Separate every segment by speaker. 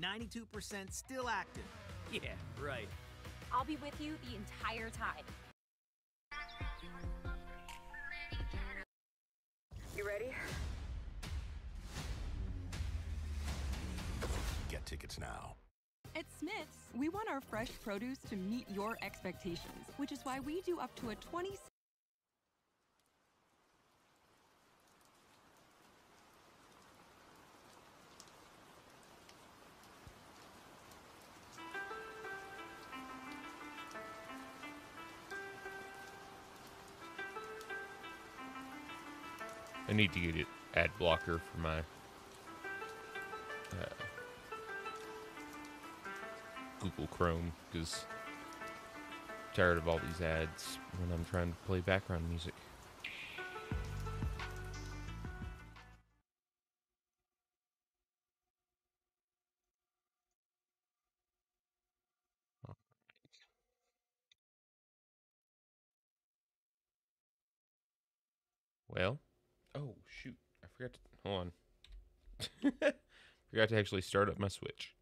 Speaker 1: 92% still active. Yeah, right.
Speaker 2: I'll be with you the entire time.
Speaker 3: You ready?
Speaker 4: Get tickets now.
Speaker 5: At Smith's, we want our fresh produce to meet your expectations, which is why we do up to a 20
Speaker 6: need to get it ad blocker for my uh, Google Chrome because tired of all these ads when I'm trying to play background music. To actually start up my Switch.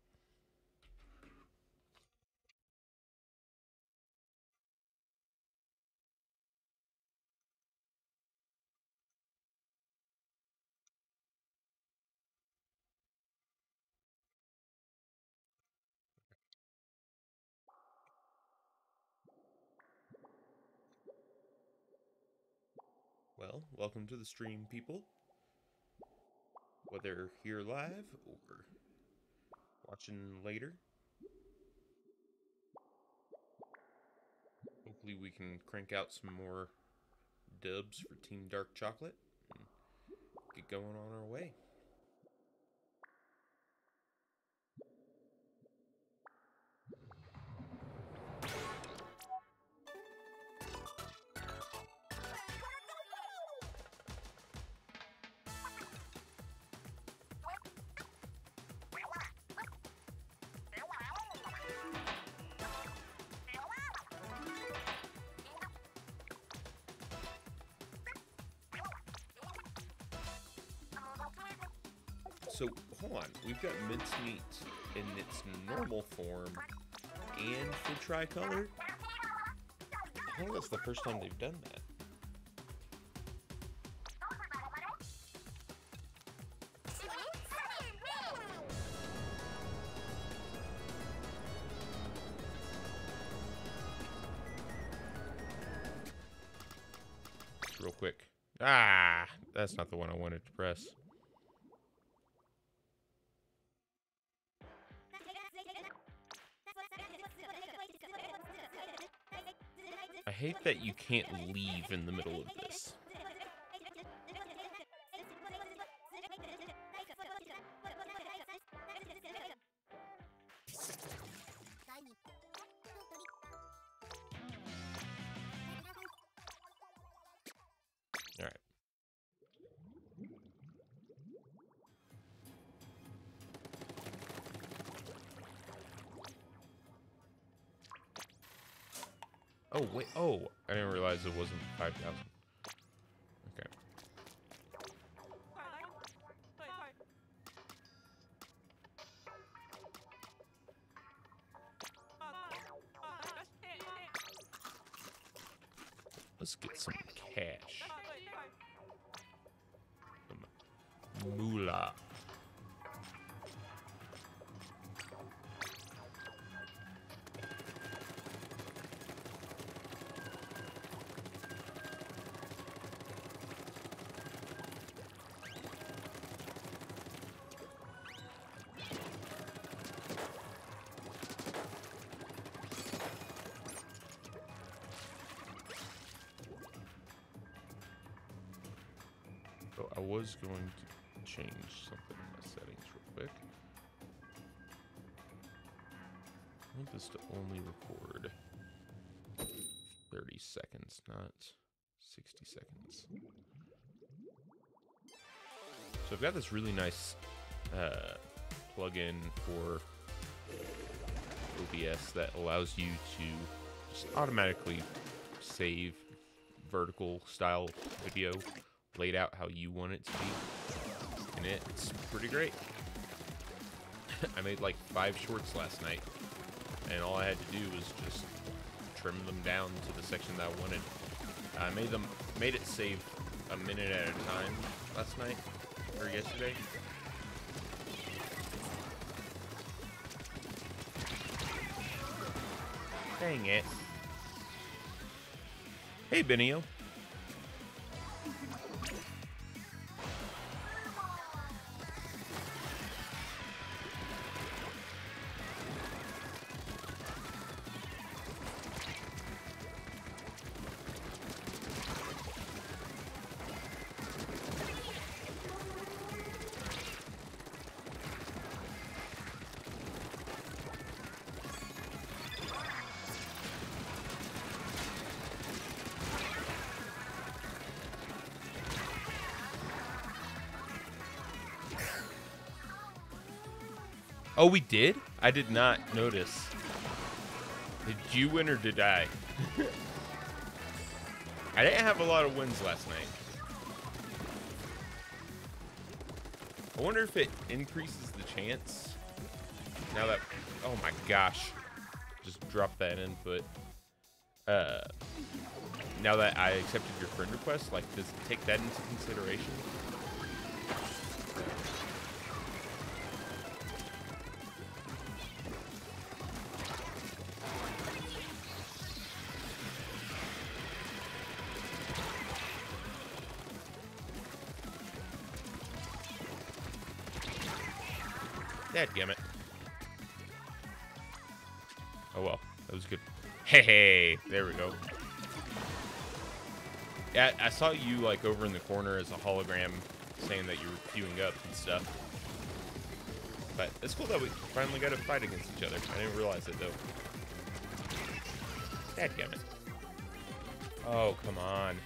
Speaker 6: Well, welcome to the stream, people. Whether here live or watching later. Hopefully, we can crank out some more dubs for Team Dark Chocolate and get going on our way. Hold on. We've got minced meat in its normal form and for tricolor. I think that's the first time they've done that. Real quick. Ah, that's not the one I wanted to press. Can't leave in the middle of this. So I was going to change something in my settings real quick. I want this to only record 30 seconds, not 60 seconds. So I've got this really nice uh, plugin for OBS that allows you to just automatically save vertical style video laid out how you want it to be. And it's pretty great. I made like five shorts last night, and all I had to do was just trim them down to the section that I wanted. I made them made it save a minute at a time last night or yesterday. Dang it. Hey, Benio. Oh, we did? I did not notice. Did you win or did I? I didn't have a lot of wins last night. I wonder if it increases the chance. Now that, oh my gosh, just drop that input. Uh, now that I accepted your friend request, like, does it take that into consideration? Hey, there we go. Yeah, I saw you like over in the corner as a hologram saying that you were queuing up and stuff. But it's cool that we finally got to fight against each other. I didn't realize it though. Dadgummit. Oh, come on.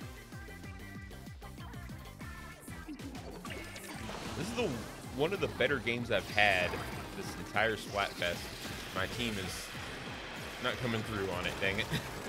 Speaker 6: This is the one of the better games I've had this entire Splatfest. My team is not coming through on it, dang it.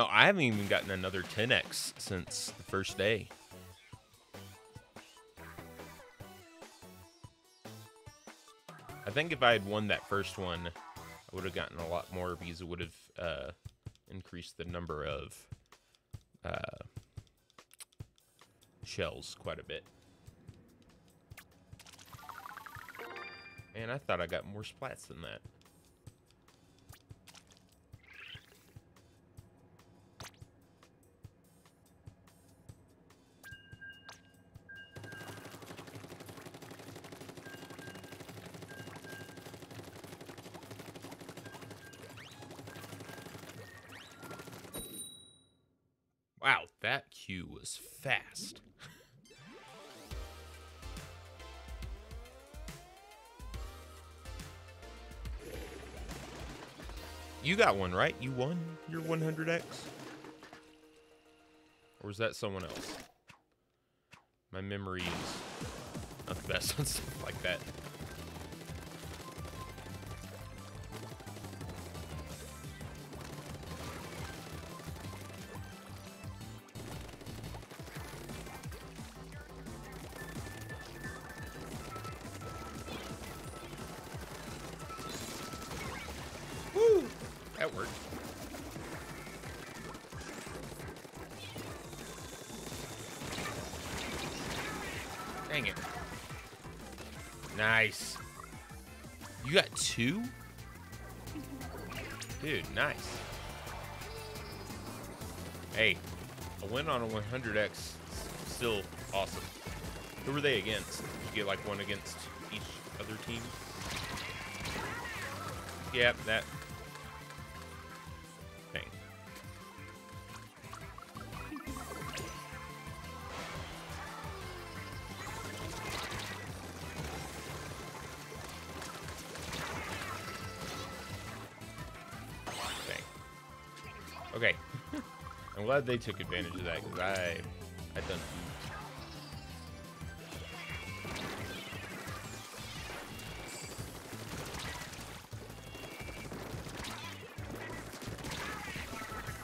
Speaker 6: No, I haven't even gotten another 10x since the first day. I think if I had won that first one, I would have gotten a lot more because it would have uh, increased the number of uh, shells quite a bit. And I thought I got more splats than that. Got one, right? You won your 100x? Or was that someone else? My memory is not the best on stuff like that. Nice. You got two? Dude, nice. Hey, a win on a 100x still awesome. Who were they against? Did you get like one against each other team? Yep, that. Glad they took advantage of that because I, I done.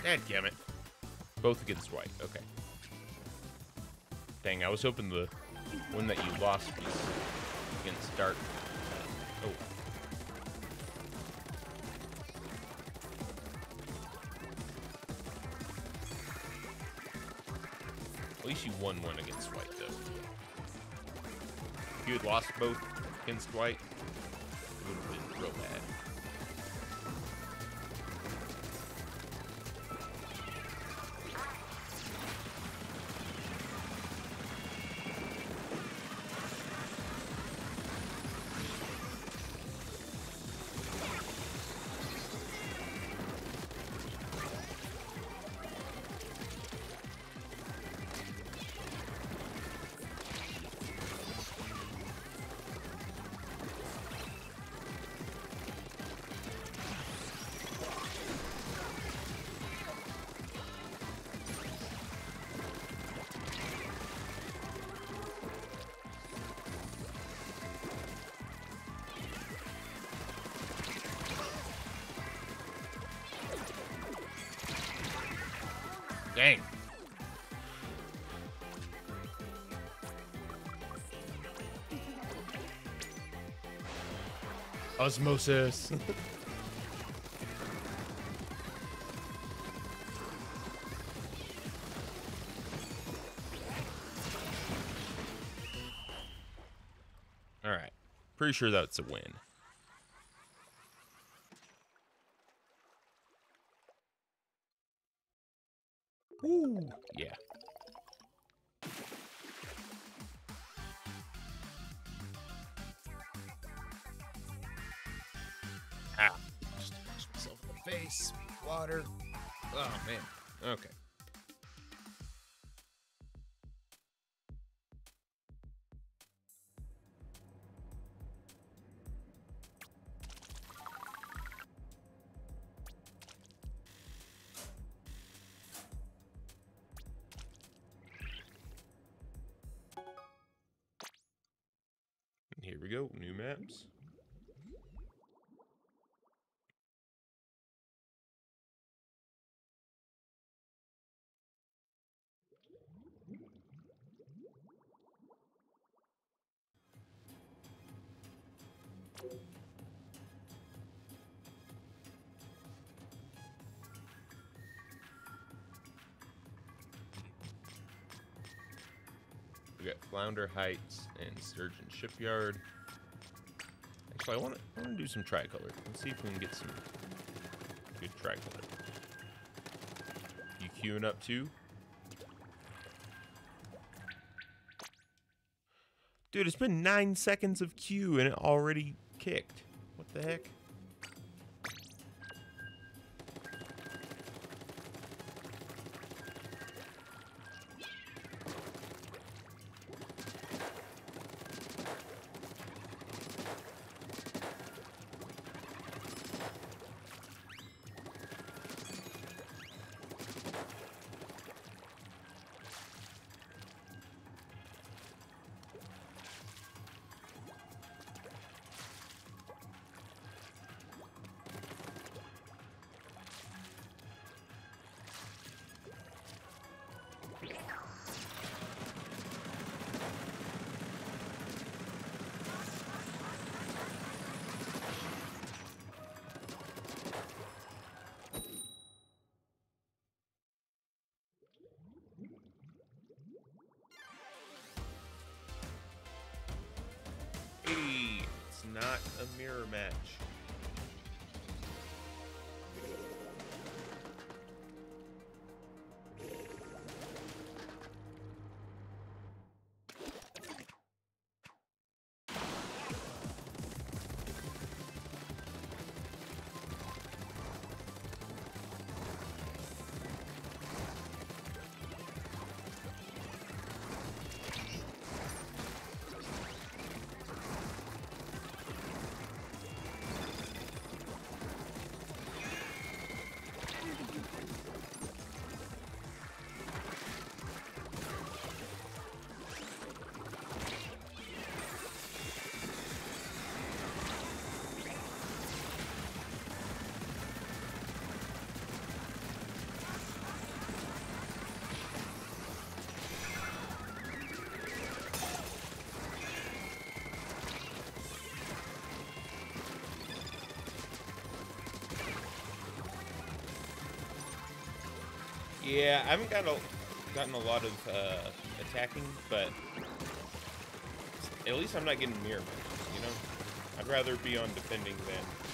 Speaker 6: God damn it. Both against white. Okay. Dang, I was hoping the one that you lost was against dark. You won one against white, though. If you had lost both against white, Osmosis. All right. Pretty sure that's a win. Flounder Heights and Sturgeon Shipyard. Actually, I want to do some tricolor. Let's see if we can get some good tricolor. You queuing up too? Dude, it's been nine seconds of queue and it already kicked. What the heck? Not a mirror match. Yeah, I haven't got a, gotten a lot of uh, attacking, but at least I'm not getting mirror you know? I'd rather be on defending than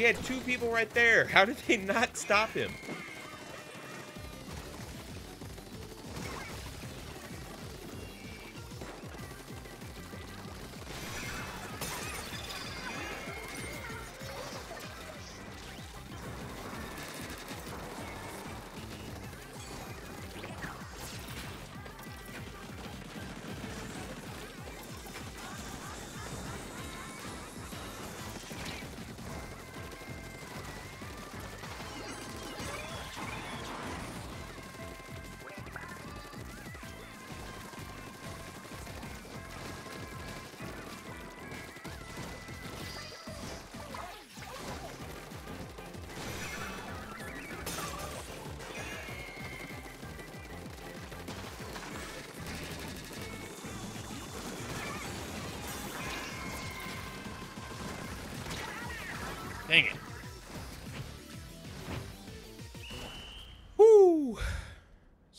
Speaker 6: We had two people right there. How did they not stop him?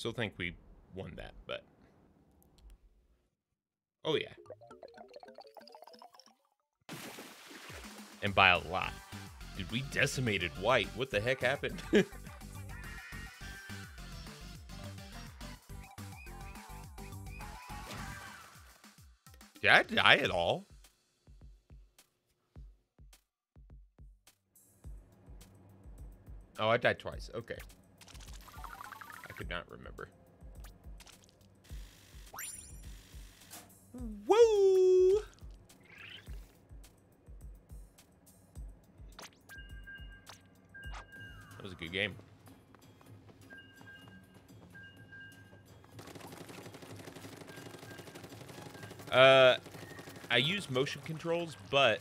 Speaker 6: Still think we won that, but. Oh, yeah. And by a lot. Dude, we decimated white. What the heck happened? Did I die at all? Oh, I died twice. Okay. Not remember. Woo! That was a good game. Uh, I use motion controls, but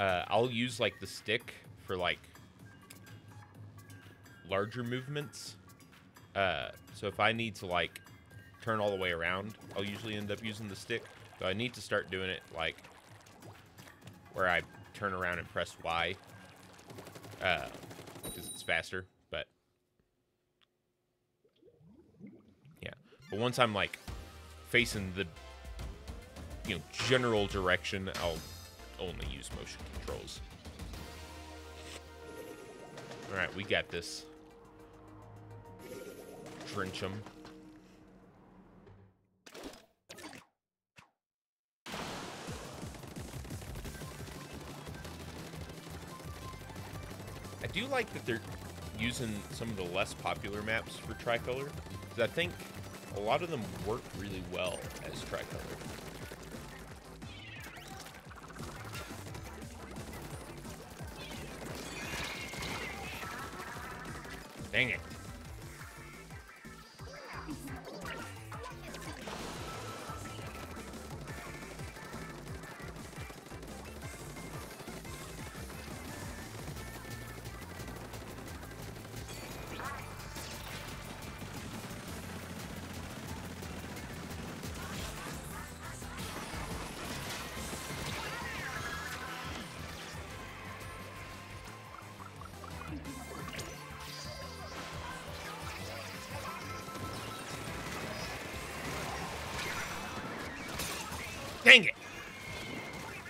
Speaker 6: uh, I'll use like the stick for like larger movements. Uh, so if I need to like turn all the way around, I'll usually end up using the stick. So I need to start doing it like where I turn around and press Y uh, because it's faster. But yeah, but once I'm like facing the you know general direction, I'll only use motion controls. All right, we got this. I do like that they're using some of the less popular maps for Tricolor. Because I think a lot of them work really well as Tricolor. Dang it.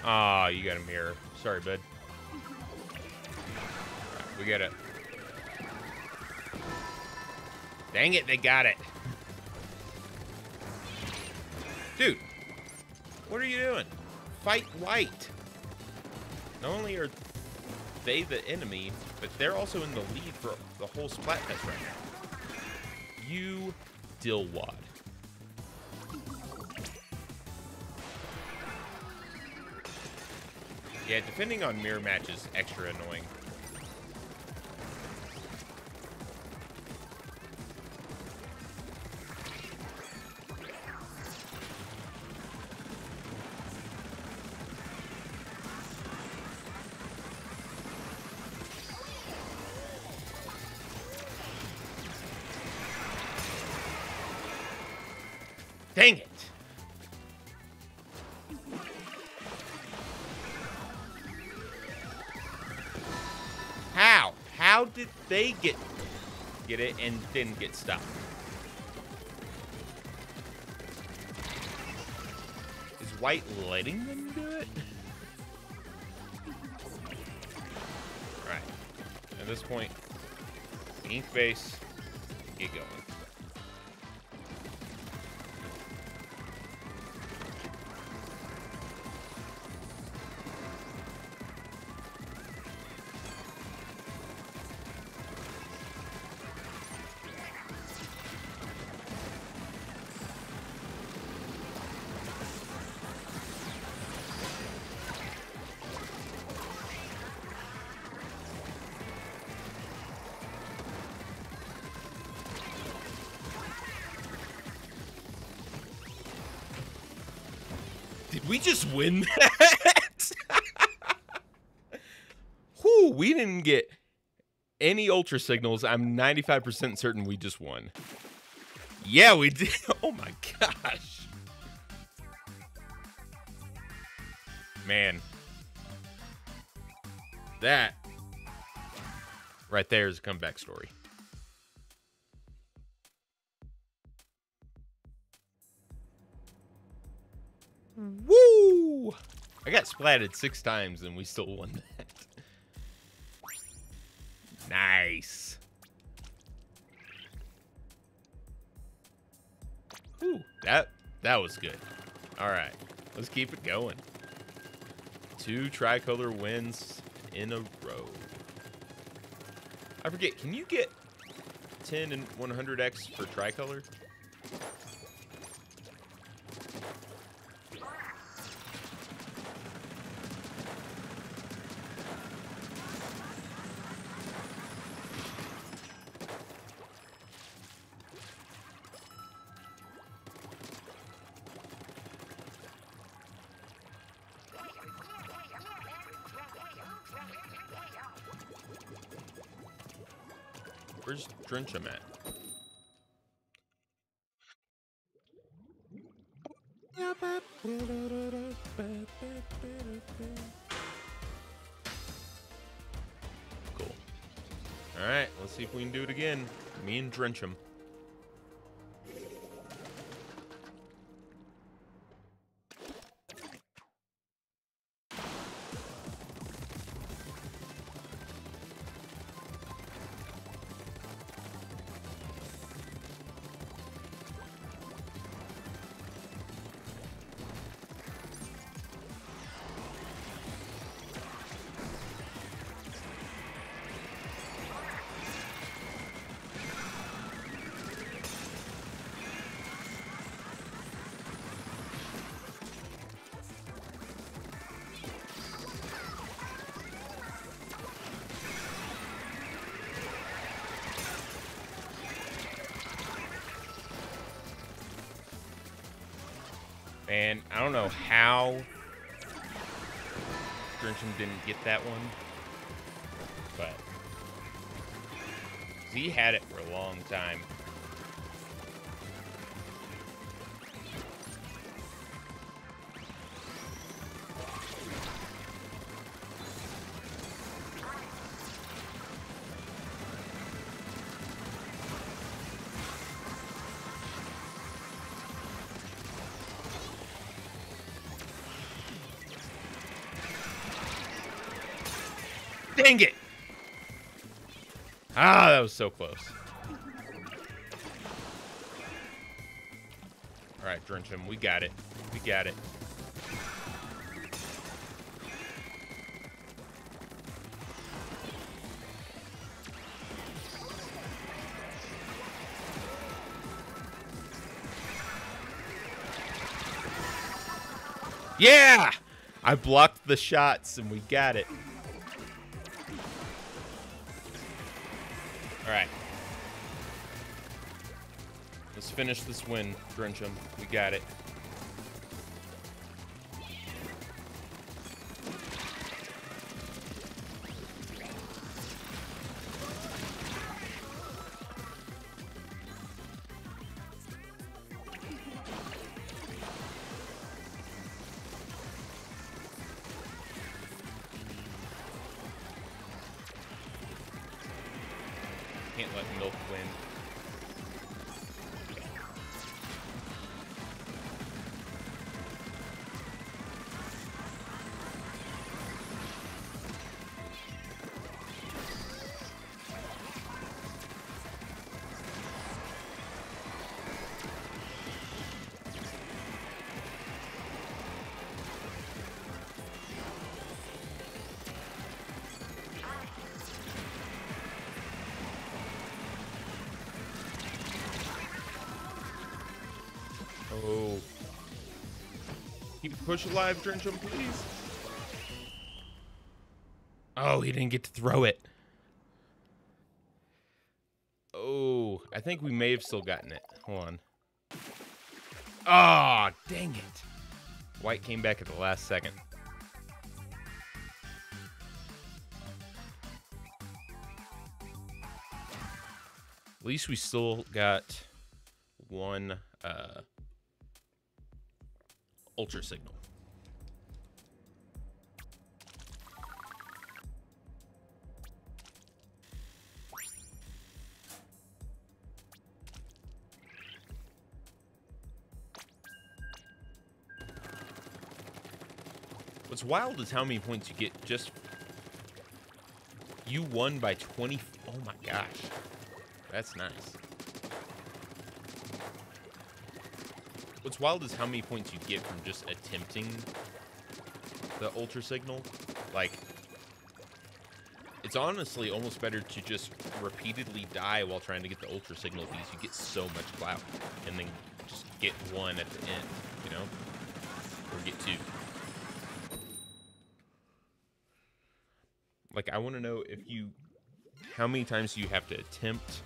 Speaker 6: Ah, you got a mirror. Sorry, bud. We got it. Dang it, they got it. Dude, what are you doing? fight white. Not only are they the enemy, but they're also in the lead for the whole Splatfest right now. You Dillwad. Yeah, defending on mirror match is extra annoying. They get get it and didn't get stopped? Is White letting them do it? Alright. At this point, ink base, get going. Win that? Whew, we didn't get any ultra signals. I'm 95% certain we just won. Yeah, we did. Oh my gosh. Man. That right there is a comeback story. Splatted six times and we still won that. Nice. Ooh, that that was good. All right, let's keep it going. Two tricolor wins in a row. I forget, can you get 10 and 100x for tricolor? Where's him at? Cool. Alright, let's see if we can do it again. Me and drench And don't know how Drenchum didn't get that one, but he had it for a long time. that was so close. Alright, drench him. We got it. We got it. Yeah! I blocked the shots and we got it. Finish this win, Drencham. We got it. Push alive, Drencham, please. Oh, he didn't get to throw it. Oh, I think we may have still gotten it. Hold on. Ah, dang it. White came back at the last second. At least we still got one uh, ultra signal. What's wild is how many points you get just. You won by 20. Oh my gosh. That's nice. What's wild is how many points you get from just attempting the ultra signal. Like, it's honestly almost better to just repeatedly die while trying to get the ultra signal because you get so much clout and then just get one at the end, you know? Or get two. Like, I want to know if you, how many times you have to attempt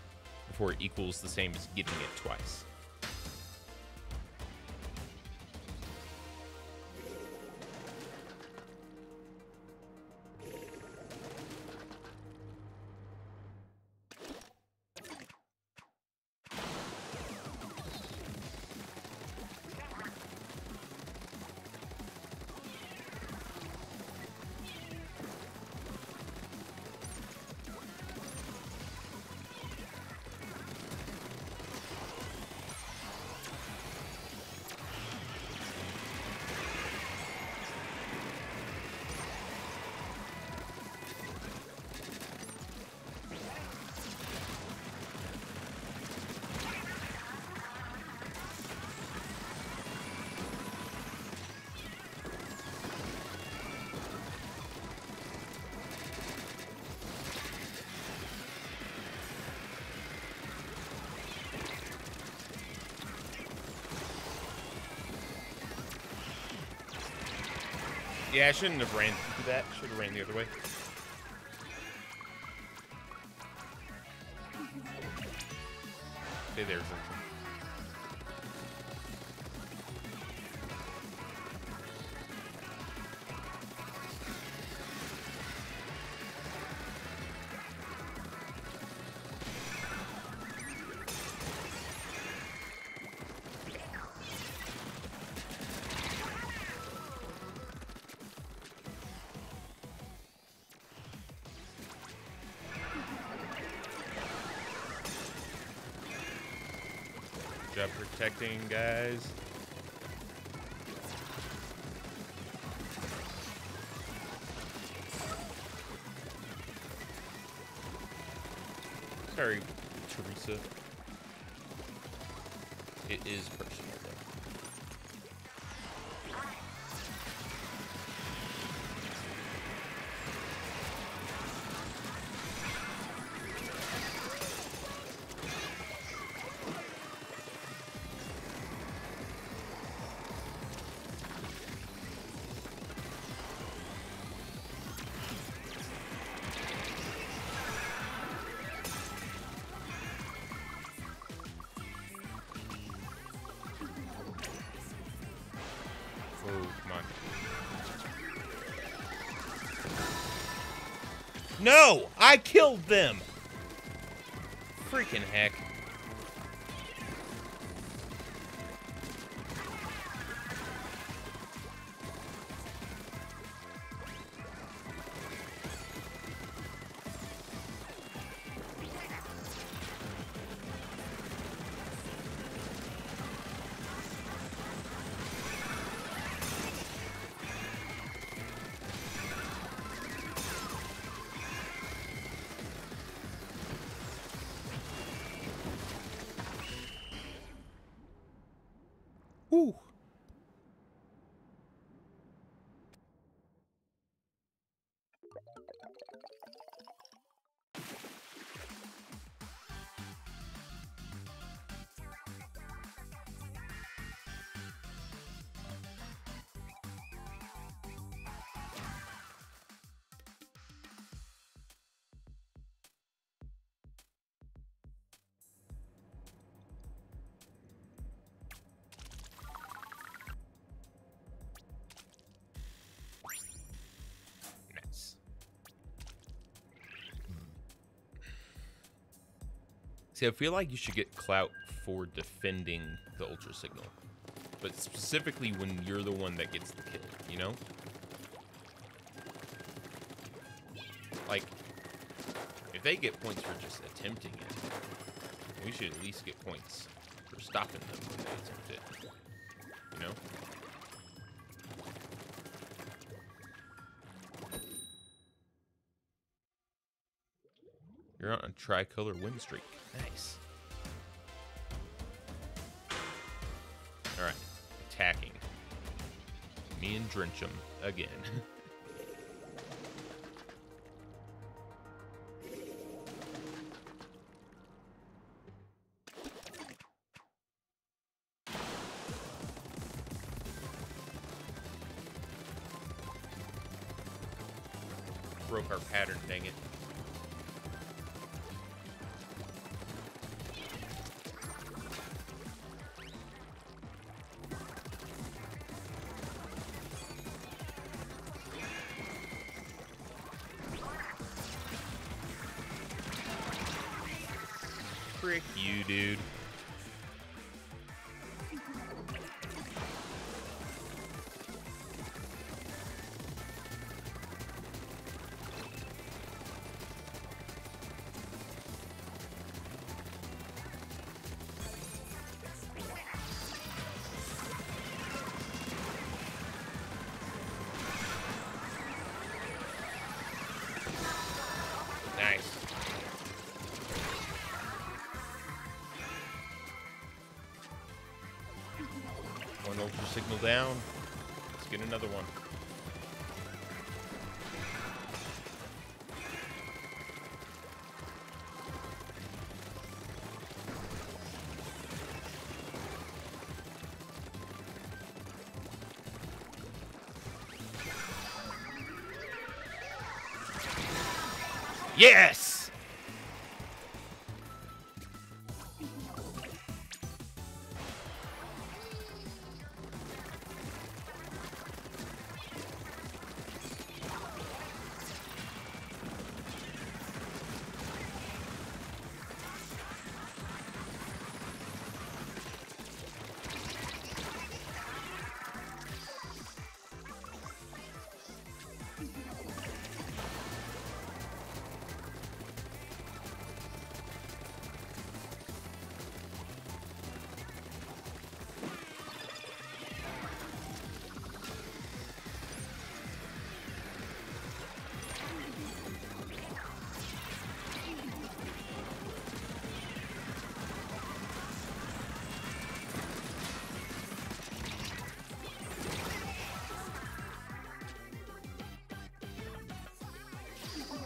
Speaker 6: before it equals the same as getting it twice? I shouldn't have ran through that. Should have ran the other way. Job protecting, guys. Sorry, Teresa. It is personal, No! I killed them! Freaking heck. See, I feel like you should get clout for defending the ultra signal, but specifically when you're the one that gets the kill, you know? Like, if they get points for just attempting it, we should at least get points for stopping them when they attempt it. You know? You're on a tricolor win streak. Nice. Alright. Attacking. Me and Drenchum again. Yes!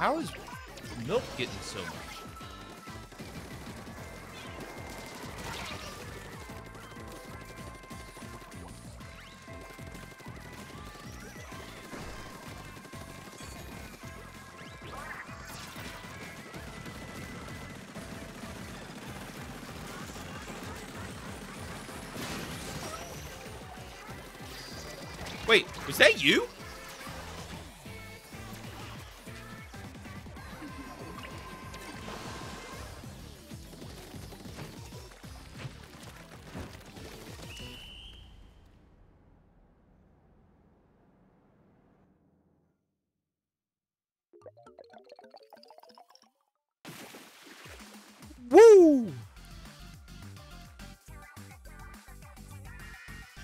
Speaker 6: How is milk getting so much? Wait, was that you?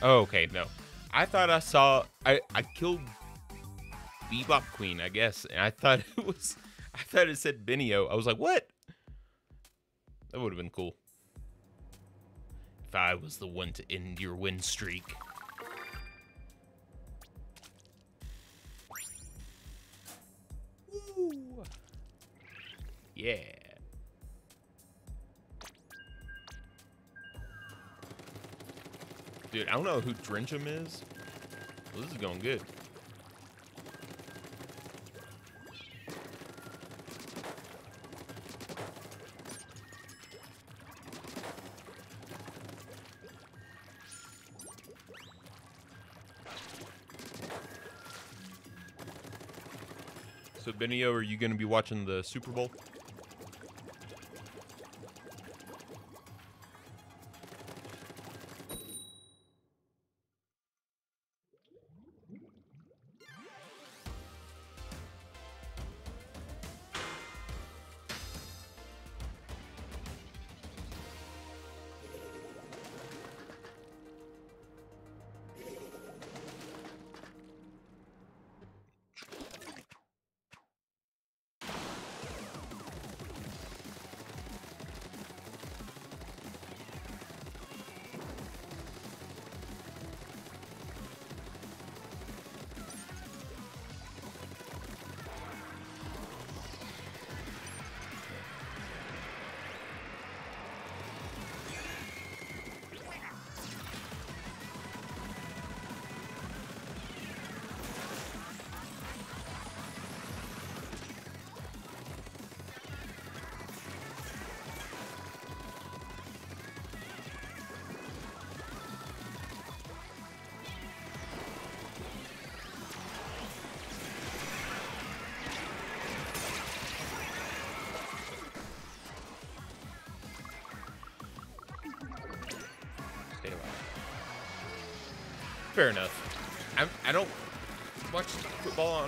Speaker 6: Oh, okay, no. I thought I saw I I killed Bebop Queen, I guess, and I thought it was I thought it said Benio. I was like, what? That would have been cool. If I was the one to end your win streak. I don't know who Drenchum is. Well, this is going good. So, Benio, are you going to be watching the Super Bowl?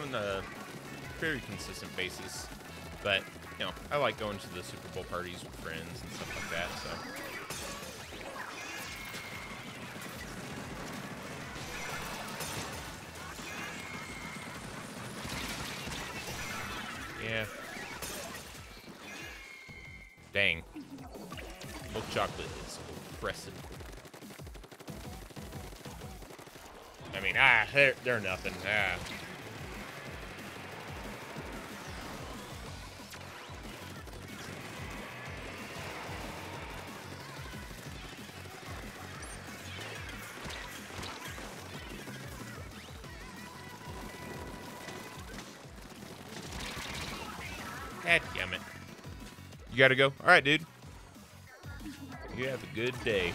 Speaker 6: On a very consistent basis, but you know I like going to the Super Bowl parties with friends and stuff like that. So yeah. Dang. Milk chocolate is oppressive. I mean, ah, they're, they're nothing. Ah. Gotta go? Alright, dude. You have a good day.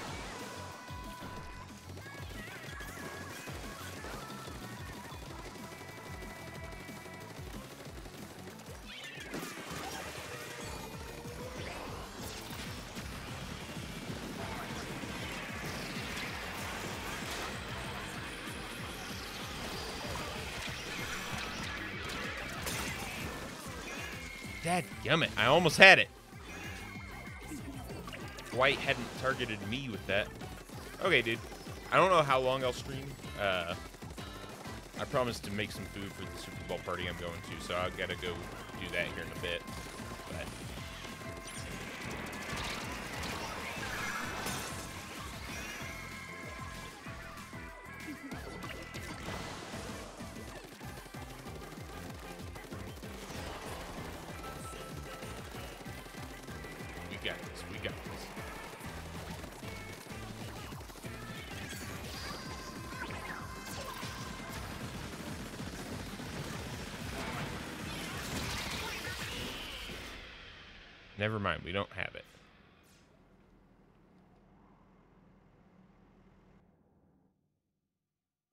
Speaker 6: Dadgummit, I almost had it. White hadn't targeted me with that. Okay, dude. I don't know how long I'll stream. Uh, I promised to make some food for the Super Bowl party I'm going to, so I gotta go do that here in a bit. Never mind, we don't have it.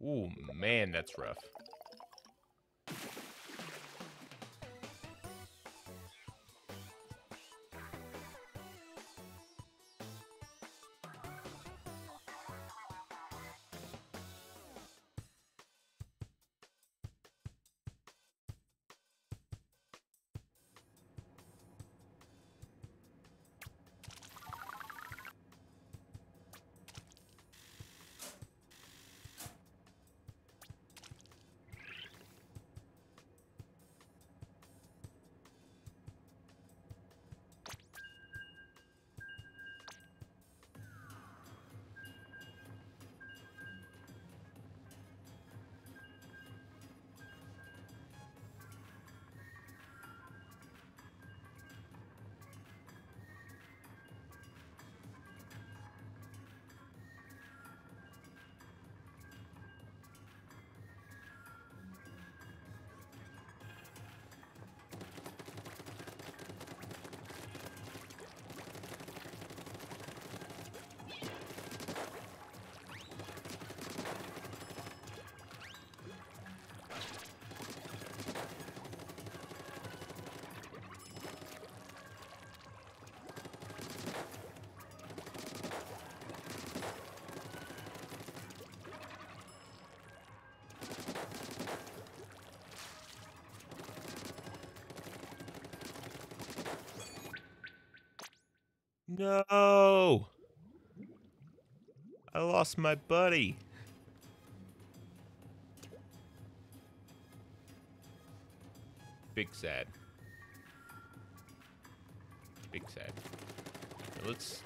Speaker 6: Ooh, man, that's rough. No! I lost my buddy. Big sad. Big sad. Let's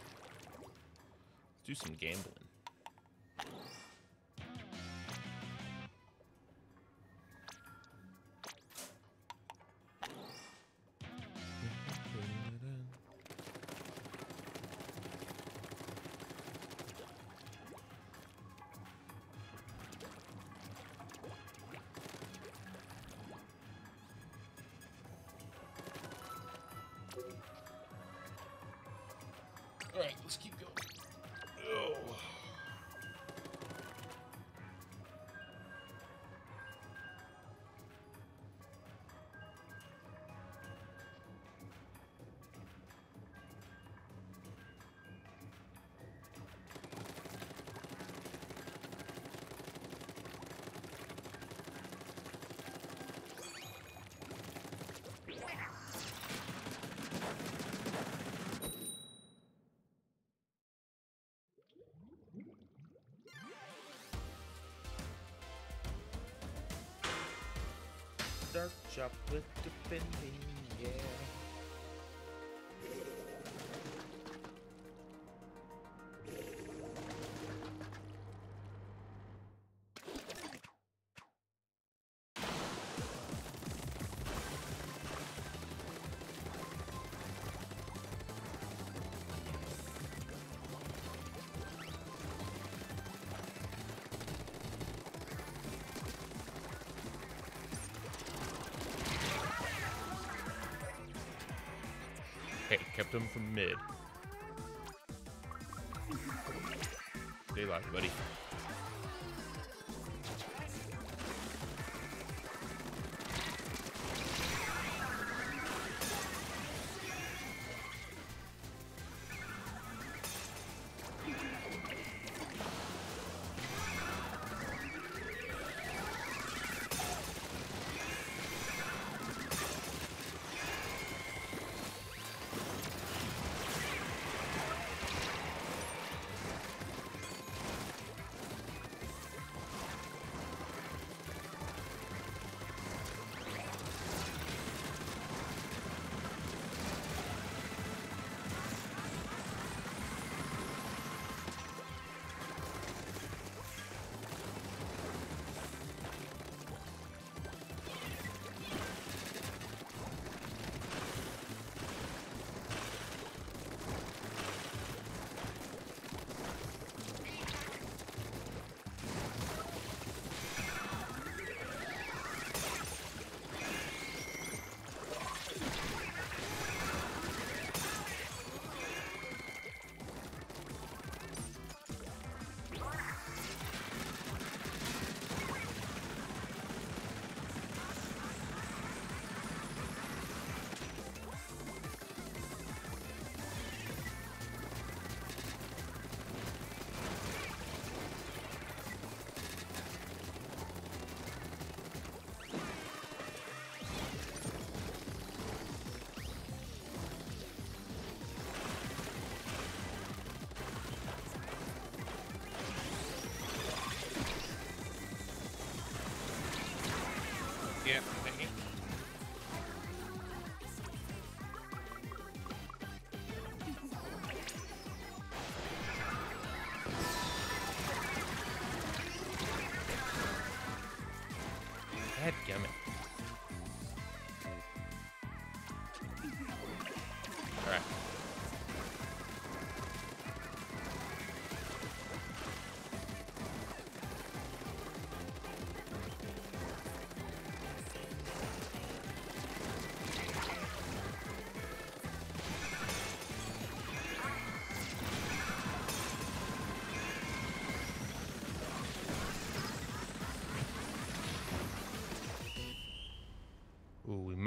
Speaker 6: do some gambling. Dark chocolate defending, yeah. Hey, kept him from mid. Stay alive, buddy.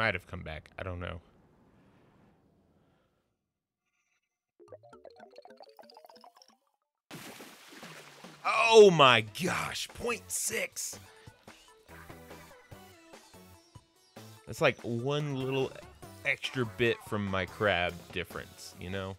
Speaker 6: Might have come back. I don't know. Oh my gosh, 0.6. That's like one little extra bit from my crab difference, you know?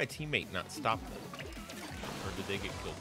Speaker 6: My teammate not stop them? Or did they get killed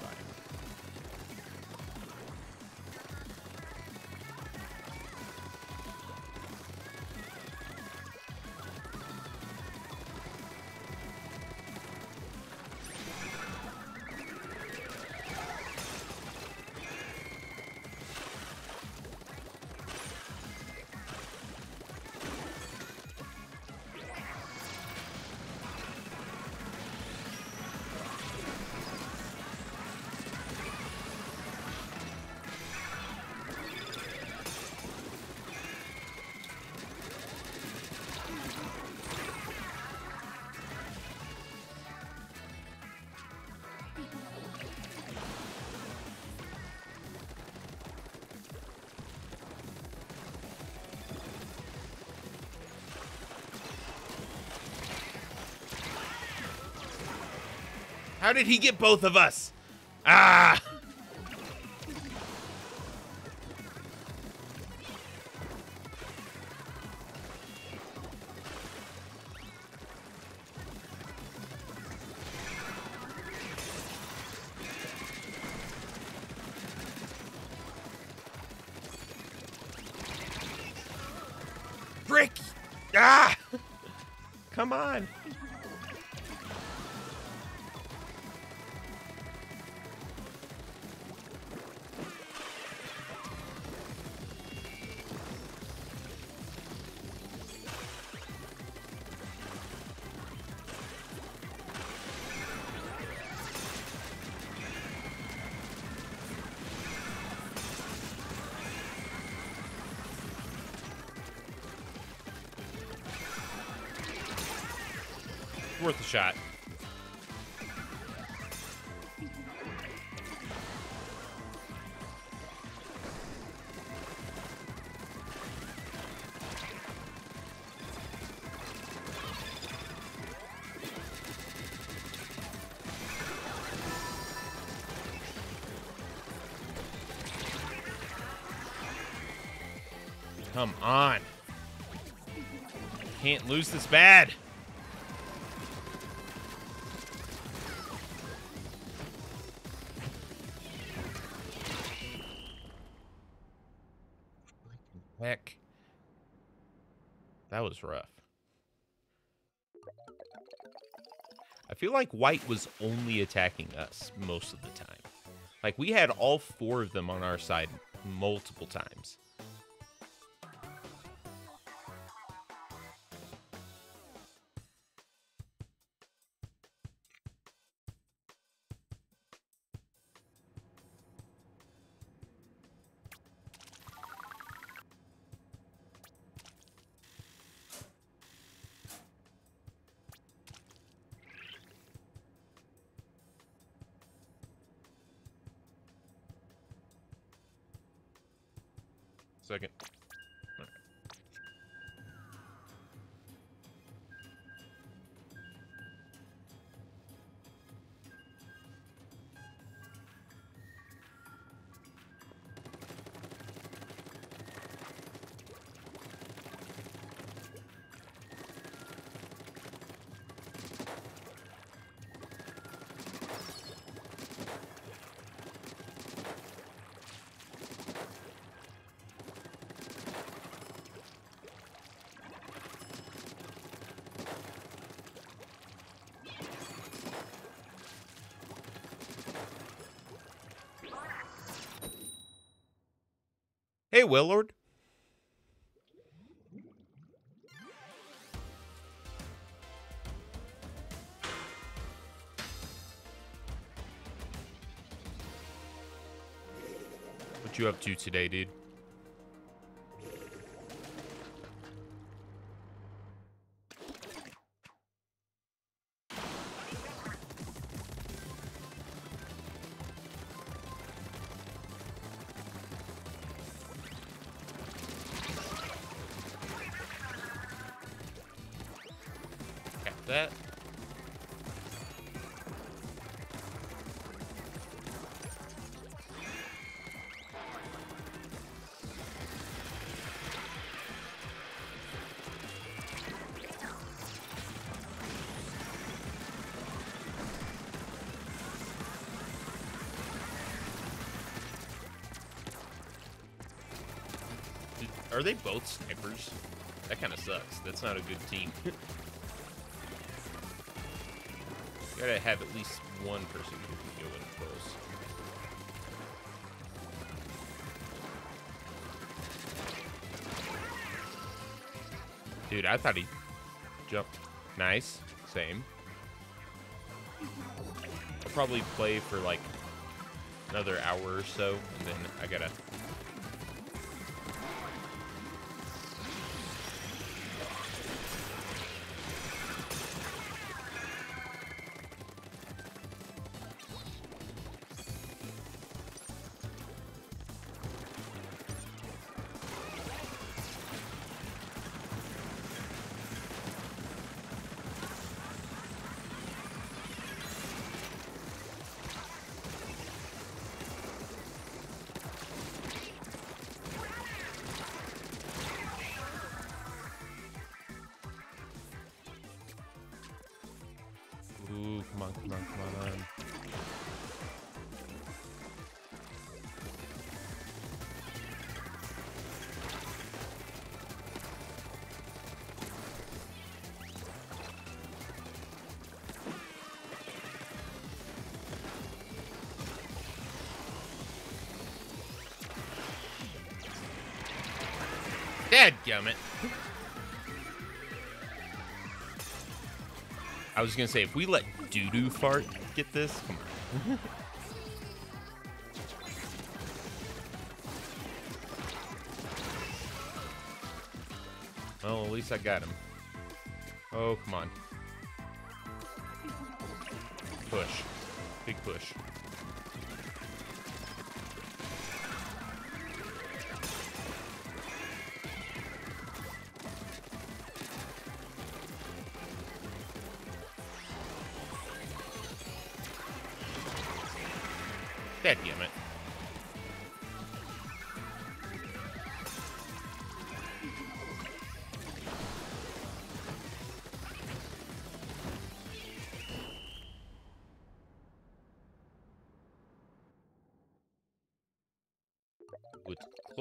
Speaker 6: How did he get both of us? Ah! Frick! Ah! Come on. worth a shot. Come on. Can't lose this bad. Feel like white was only attacking us most of the time. Like, we had all four of them on our side multiple times. Willard. What you up to today, dude? Are they both snipers? That kind of sucks. That's not a good team. Gotta have at least one person who can go in close. Dude, I thought he jumped. Nice. Same. I'll probably play for like another hour or so, and then I gotta I was gonna say if we let doo doo fart get this, come on. well, at least I got him. Oh, come on. Push. Big push.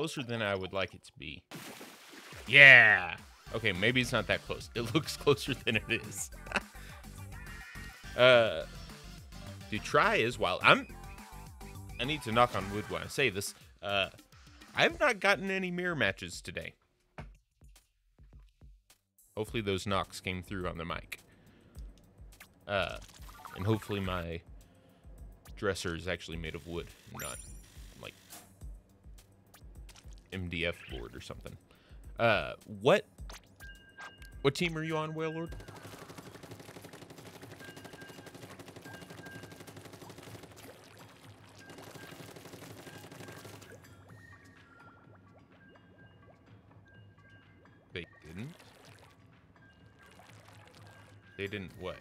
Speaker 6: Closer than I would like it to be. Yeah. Okay, maybe it's not that close. It looks closer than it is. uh, to try is while I'm. I need to knock on wood when I say this. Uh, I've not gotten any mirror matches today. Hopefully those knocks came through on the mic. Uh, and hopefully my dresser is actually made of wood, not like MDF board or something. Uh, what what team are you on, Whale Lord? They didn't. They didn't what?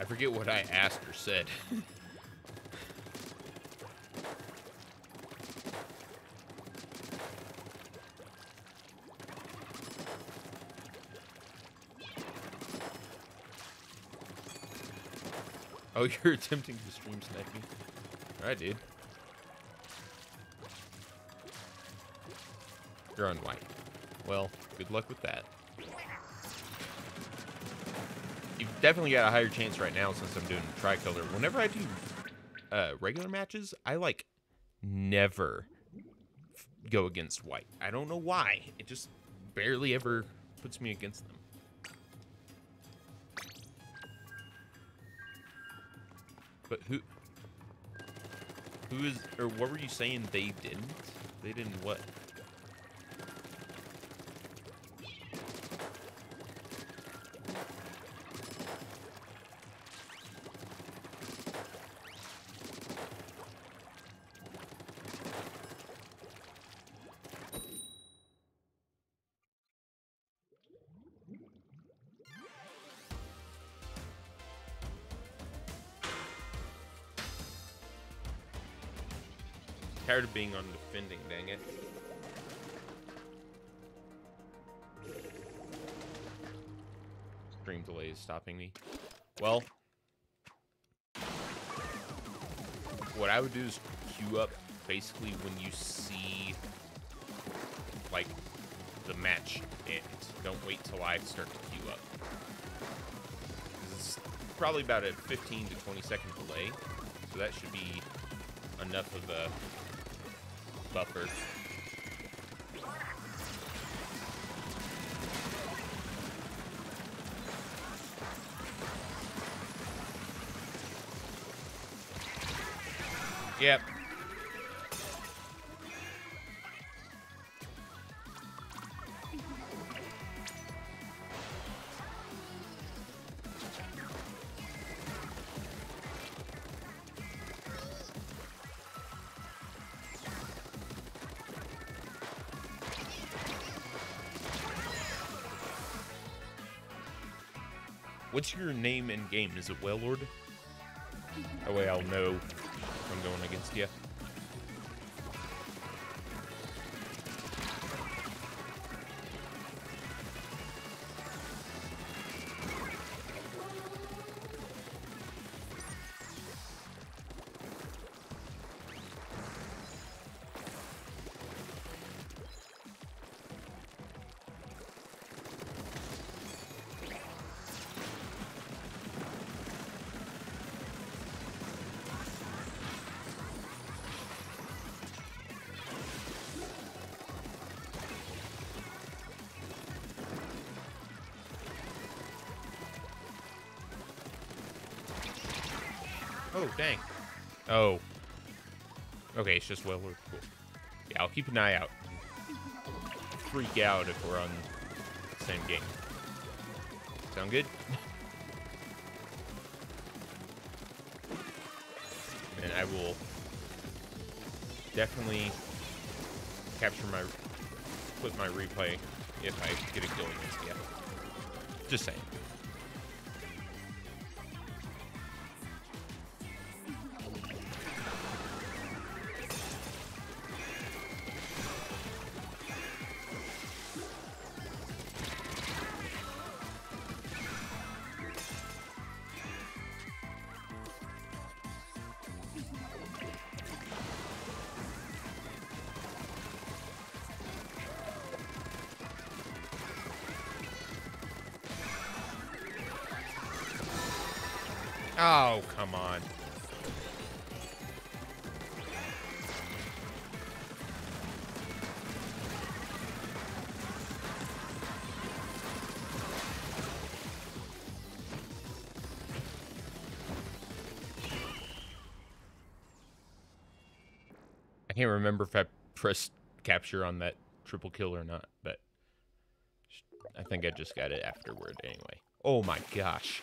Speaker 6: I forget what I asked or said. oh, you're attempting to stream snipe me? Alright, dude. You're on white. Well, good luck with that. You've definitely got a higher chance right now since I'm doing tricolor. Whenever I do uh, regular matches, I like never go against white. I don't know why. It just barely ever puts me against them. Who is or what were you saying they didn't? They didn't what? Tired of being on defending, dang it. Stream delay is stopping me. Well, what I would do is queue up basically when you see like the match end. Don't wait till I start to queue up. Probably about a 15 to 20 second delay, so that should be enough of a buffer. Yep. What's your name in game? Is it Wellord? That way I'll know if I'm going against you. Oh. Okay, it's just well, cool. Yeah, I'll keep an eye out. Freak out if we're on the same game. Sound good? and I will definitely capture my, put my replay if I get a kill against you. Just saying. Oh, come on. I can't remember if I pressed capture on that triple kill or not, but I think I just got it afterward anyway. Oh my gosh.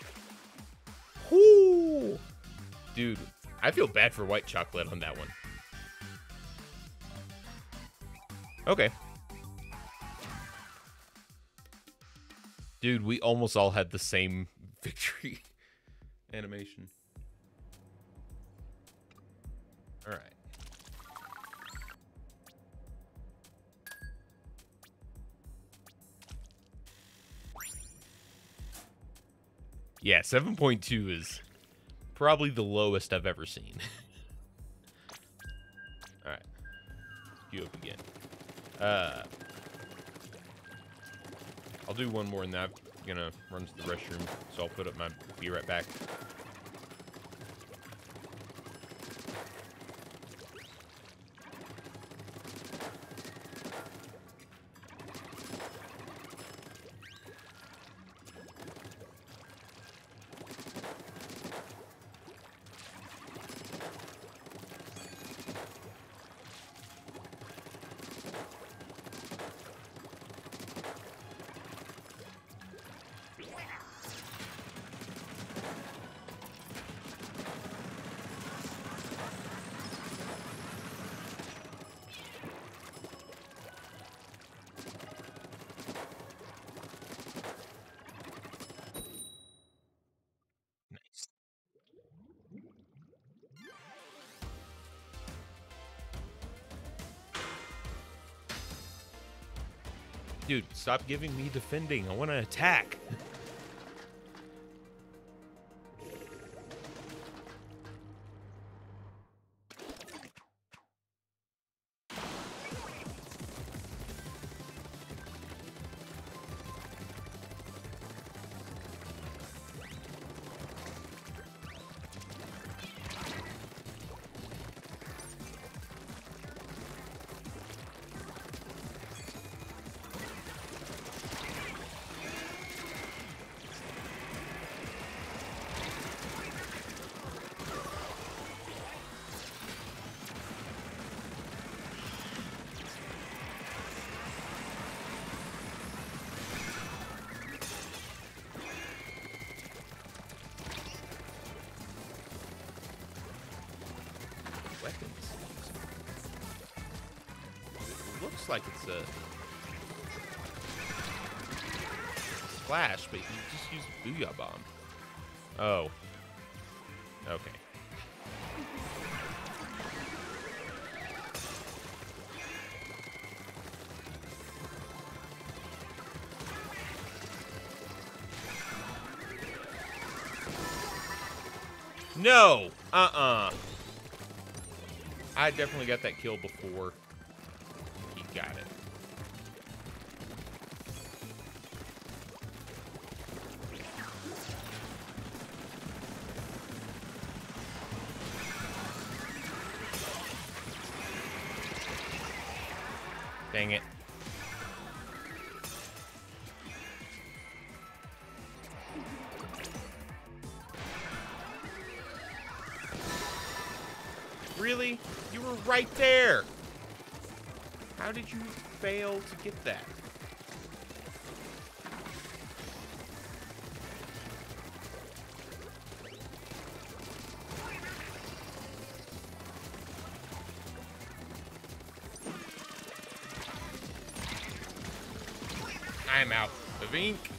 Speaker 6: Dude, I feel bad for white chocolate on that one. Okay. Dude, we almost all had the same victory animation. All right. Yeah, 7.2 is probably the lowest I've ever seen. Alright. You up again. Uh, I'll do one more and then I'm gonna run to the restroom, so I'll put up my be right back. Stop giving me defending. I want to attack. No! Uh-uh. I definitely got that kill before right there. How did you fail to get that? I'm out of ink.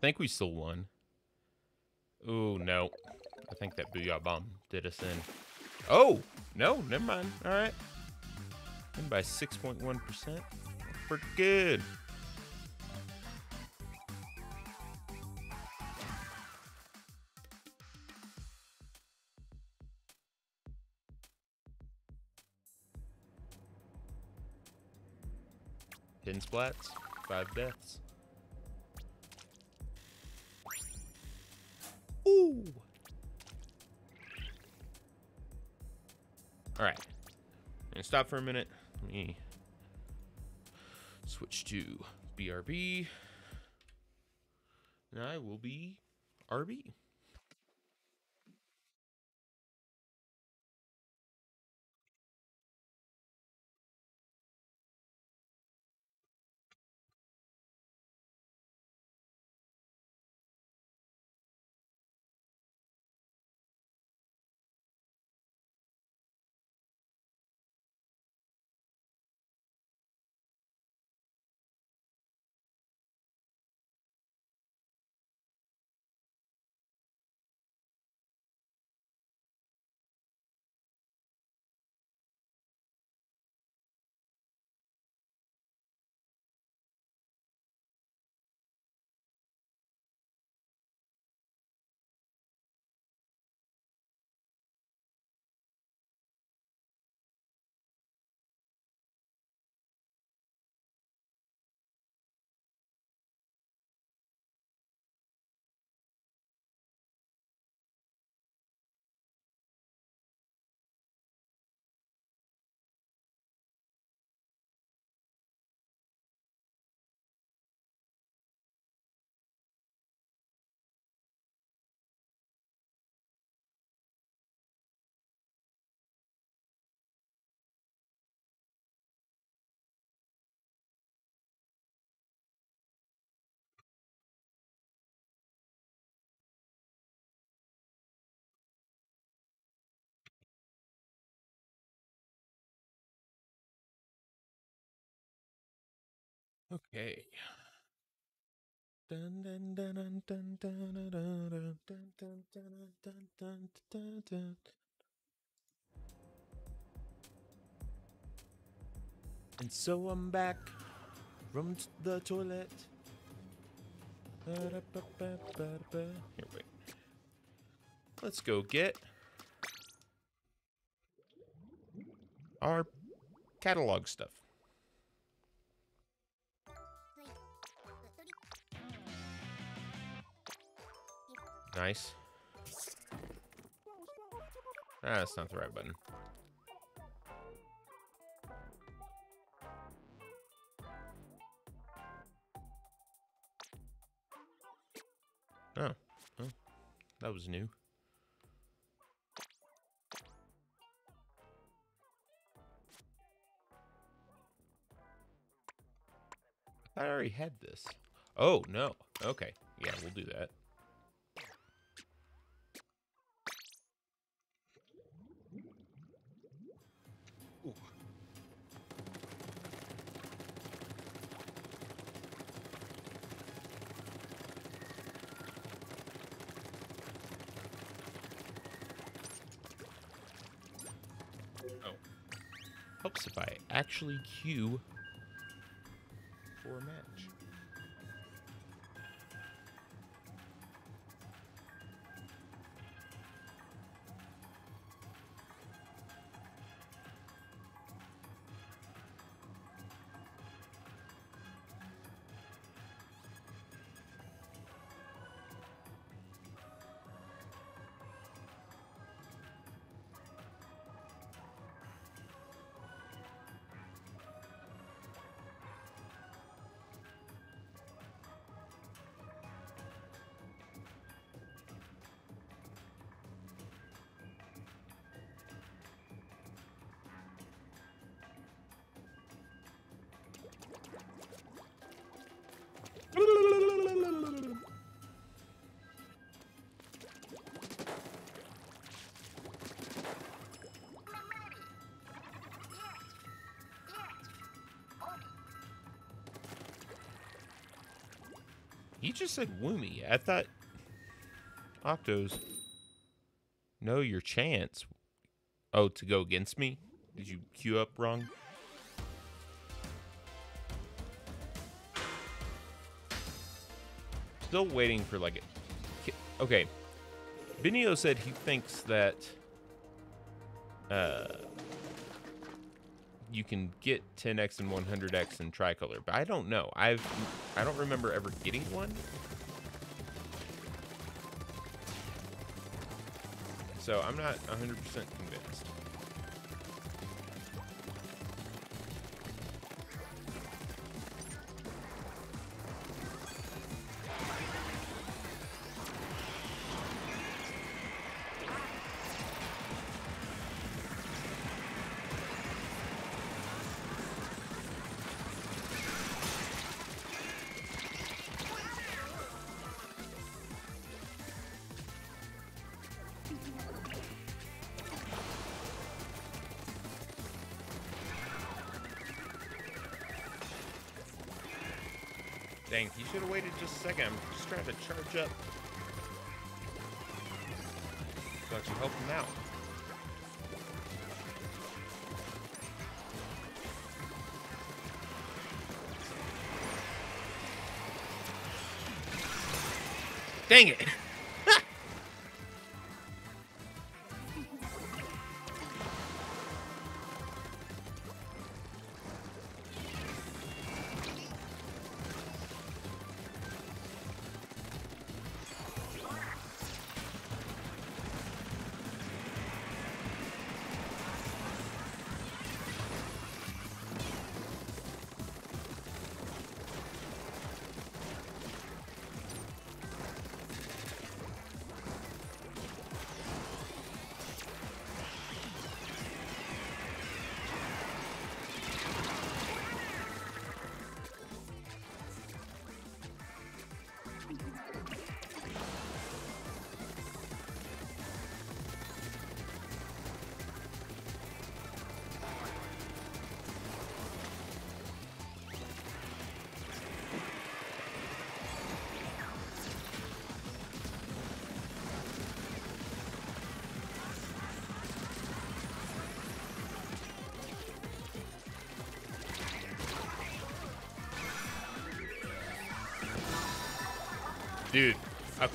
Speaker 6: Think we still won. Oh, no. I think that Booyah Bomb did us in. Oh! No, never mind. All right. In by 6.1%. Pretty good. Ten splats, five deaths. Stop for a minute. Let me switch to BRB. And I will be RB. Dun. And so I'm back from the toilet. Here, wait. Let's go get our catalog stuff. Nice. Ah, that's not the right button. Oh, oh, that was new. I already had this. Oh, no. Okay. Yeah, we'll do that. If I actually queue You just said Woomy. I thought Octos. Know your chance. Oh, to go against me? Did you queue up wrong? Still waiting for like a. Okay. Benio said he thinks that uh, you can get 10x and 100x in tricolor, but I don't know. I've I don't remember ever getting one. So I'm not 100% convinced. Charge up. You help him out. Dang it!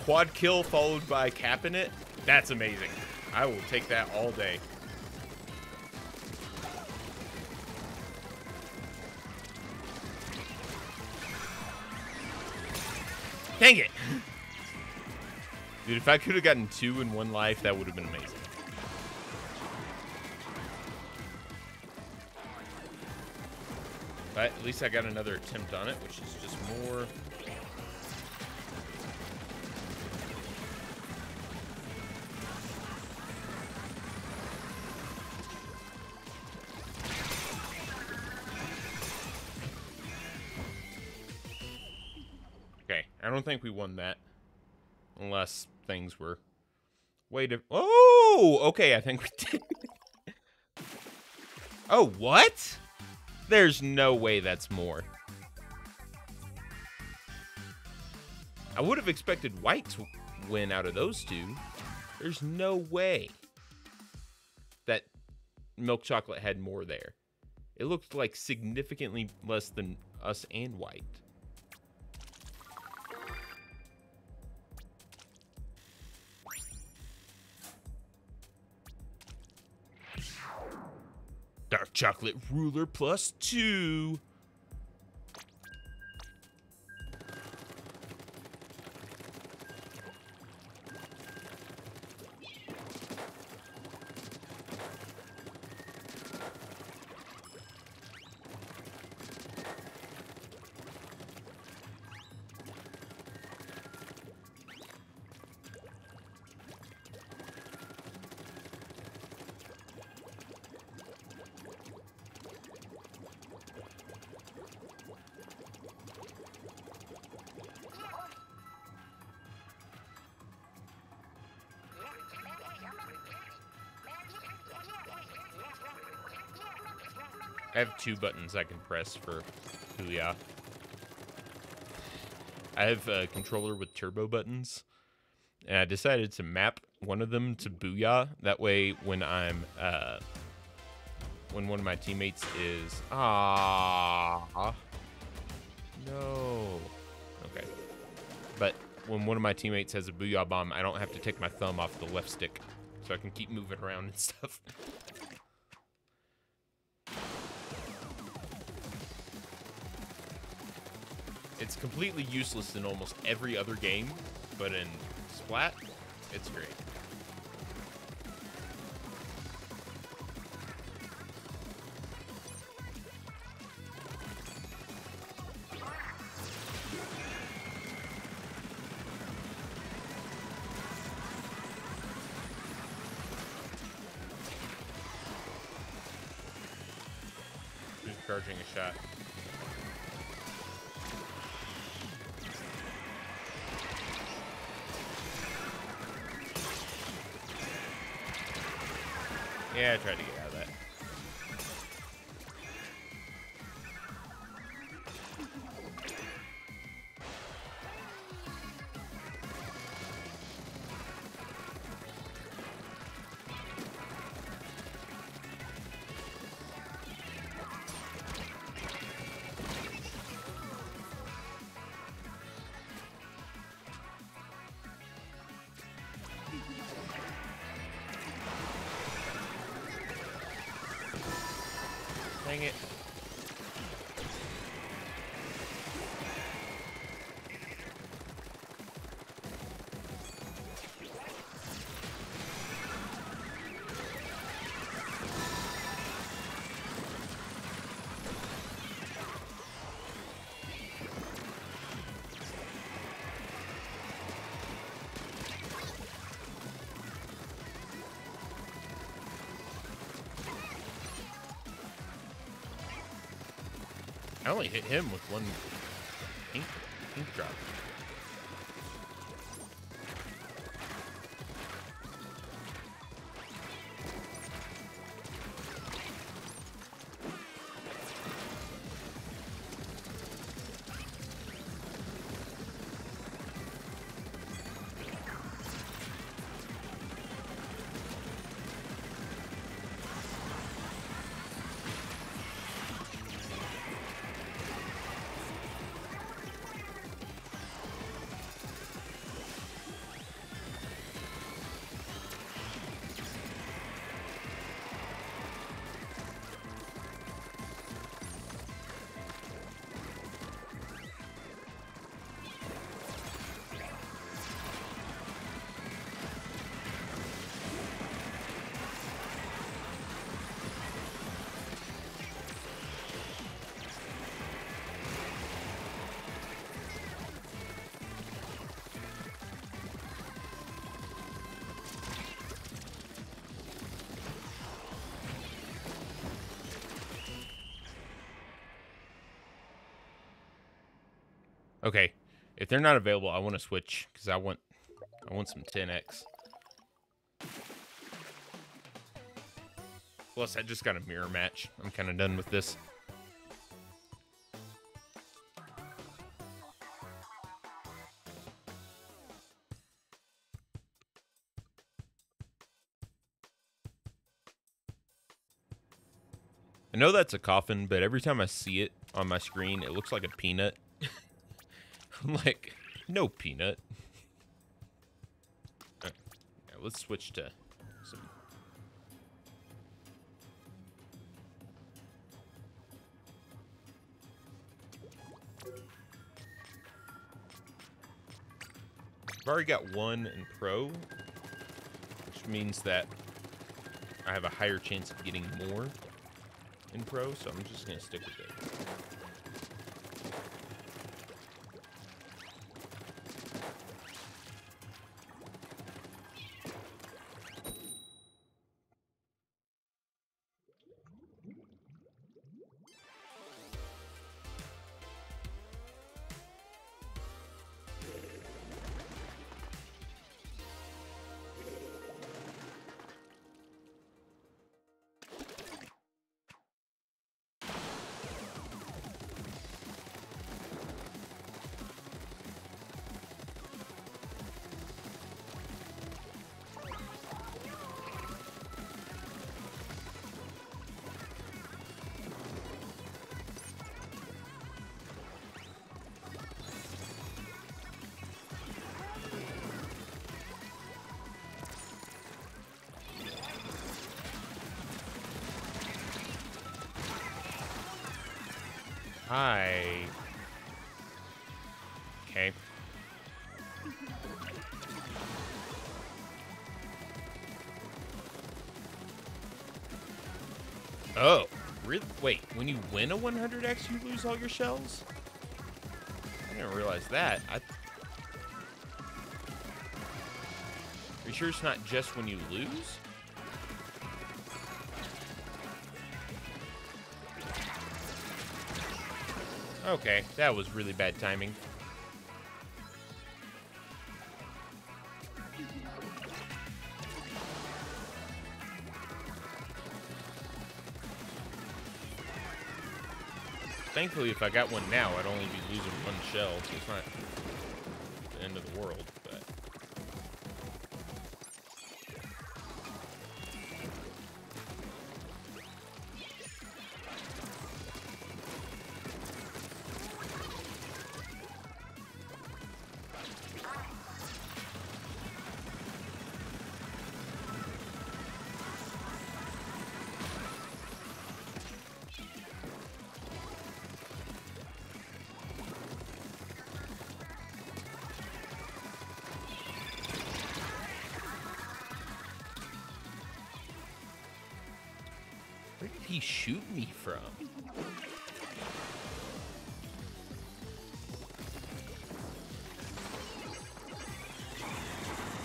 Speaker 6: Quad kill followed by capping it? That's amazing. I will take that all day. Dang it! Dude, if I could have gotten two in one life, that would have been amazing. But at least I got another attempt on it, which is just more think we won that. Unless things were way different. Oh, okay, I think we did. oh, what? There's no way that's more. I would have expected white to win out of those two. There's no way that milk chocolate had more there. It looked like significantly less than us and white. Chocolate ruler plus two. Two buttons I can press for Booyah. I have a controller with turbo buttons, and I decided to map one of them to Booyah. That way, when I'm uh, when one of my teammates is ah no okay, but when one of my teammates has a Booyah bomb, I don't have to take my thumb off the left stick, so I can keep moving around and stuff. It's completely useless in almost every other game, but in Splat, it's great. Only hit him with one Okay, if they're not available, I want to switch because I want I want some 10x. Plus, I just got a mirror match. I'm kind of done with this. I know that's a coffin, but every time I see it on my screen, it looks like a peanut. I'm like, no peanut. Let's switch to some. I've already got one in pro, which means that I have a higher chance of getting more in pro, so I'm just gonna stick with it. Hi. Okay. Oh, really? Wait, when you win a 100x, you lose all your shells? I didn't realize that. I... Are you sure it's not just when you lose? Okay, that was really bad timing. Thankfully, if I got one now, I'd only be losing one shell, so it's not the end of the world. Shoot me from?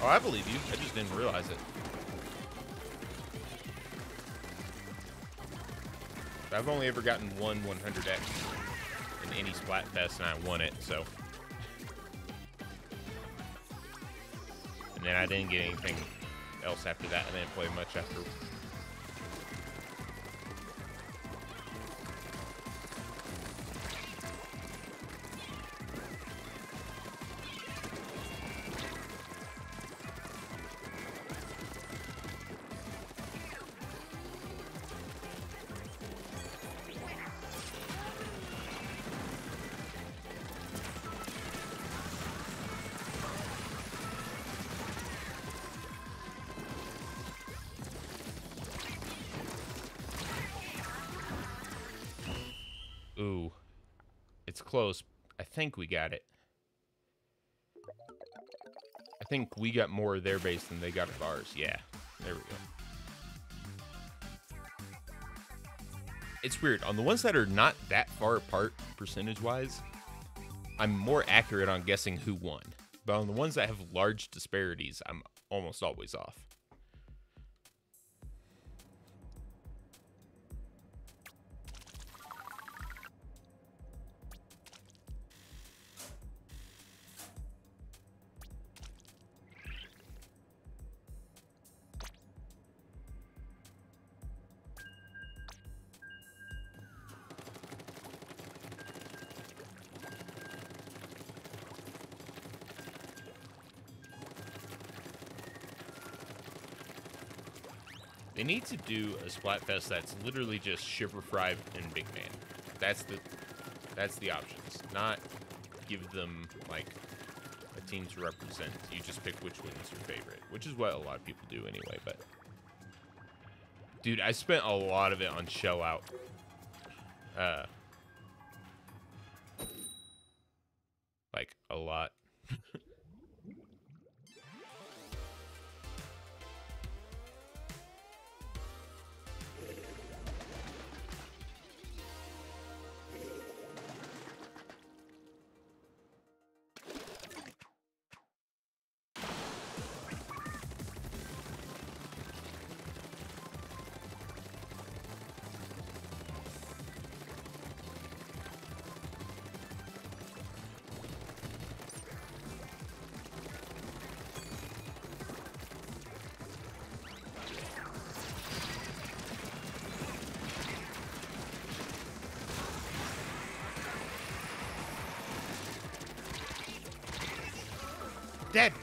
Speaker 6: Oh, I believe you. I just didn't realize it. I've only ever gotten one 100x in any Splatfest, and I won it, so. And then I didn't get anything else after that. I didn't play much after. Close. I think we got it. I think we got more of their base than they got of ours. Yeah. There we go. It's weird. On the ones that are not that far apart percentage-wise, I'm more accurate on guessing who won. But on the ones that have large disparities, I'm almost always off. Need to do a Splatfest that's literally just Shiver Frye and Big Man. That's the that's the options. Not give them like a team to represent. You just pick which one is your favorite, which is what a lot of people do anyway. But dude, I spent a lot of it on Shell Out. Uh,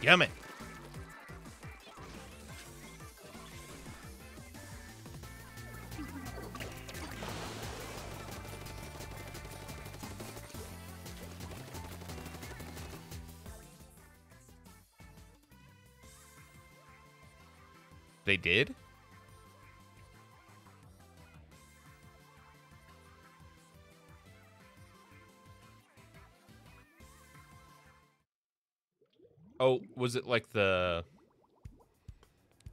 Speaker 6: Gummit. They did? Was it like the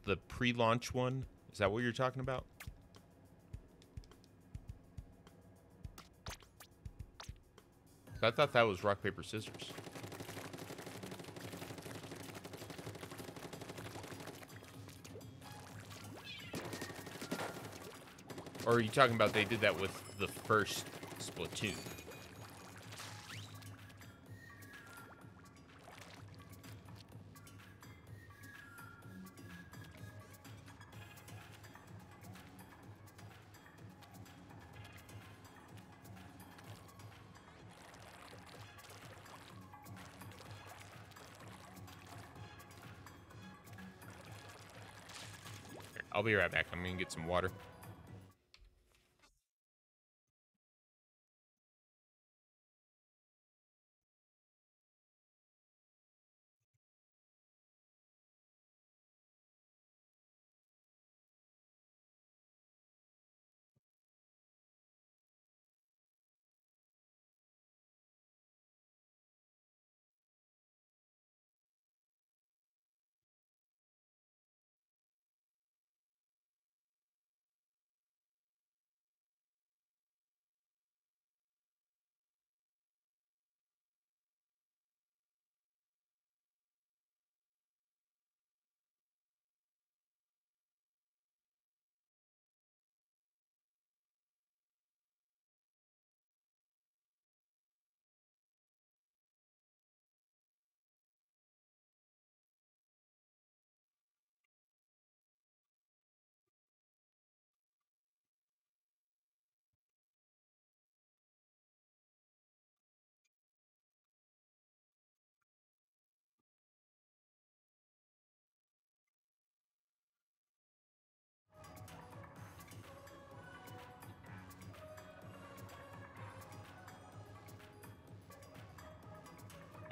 Speaker 6: the pre-launch one? Is that what you're talking about? I thought that was rock paper scissors. Or are you talking about they did that with the first Splatoon? I'll be right back. I'm gonna get some water.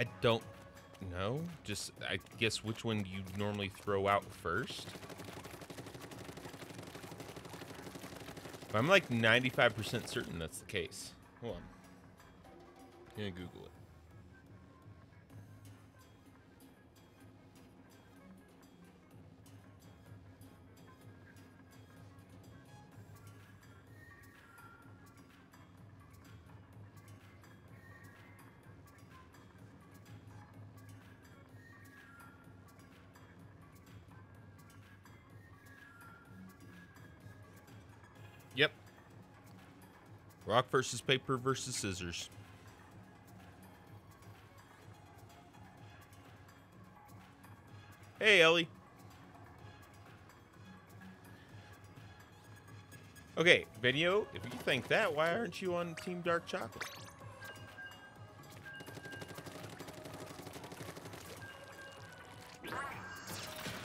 Speaker 6: I don't know. Just, I guess, which one you normally throw out first? I'm like 95% certain that's the case. Hold on. I'm gonna Google it. Rock versus paper versus scissors. Hey, Ellie. Okay, video, if you think that, why aren't you on Team Dark Chocolate?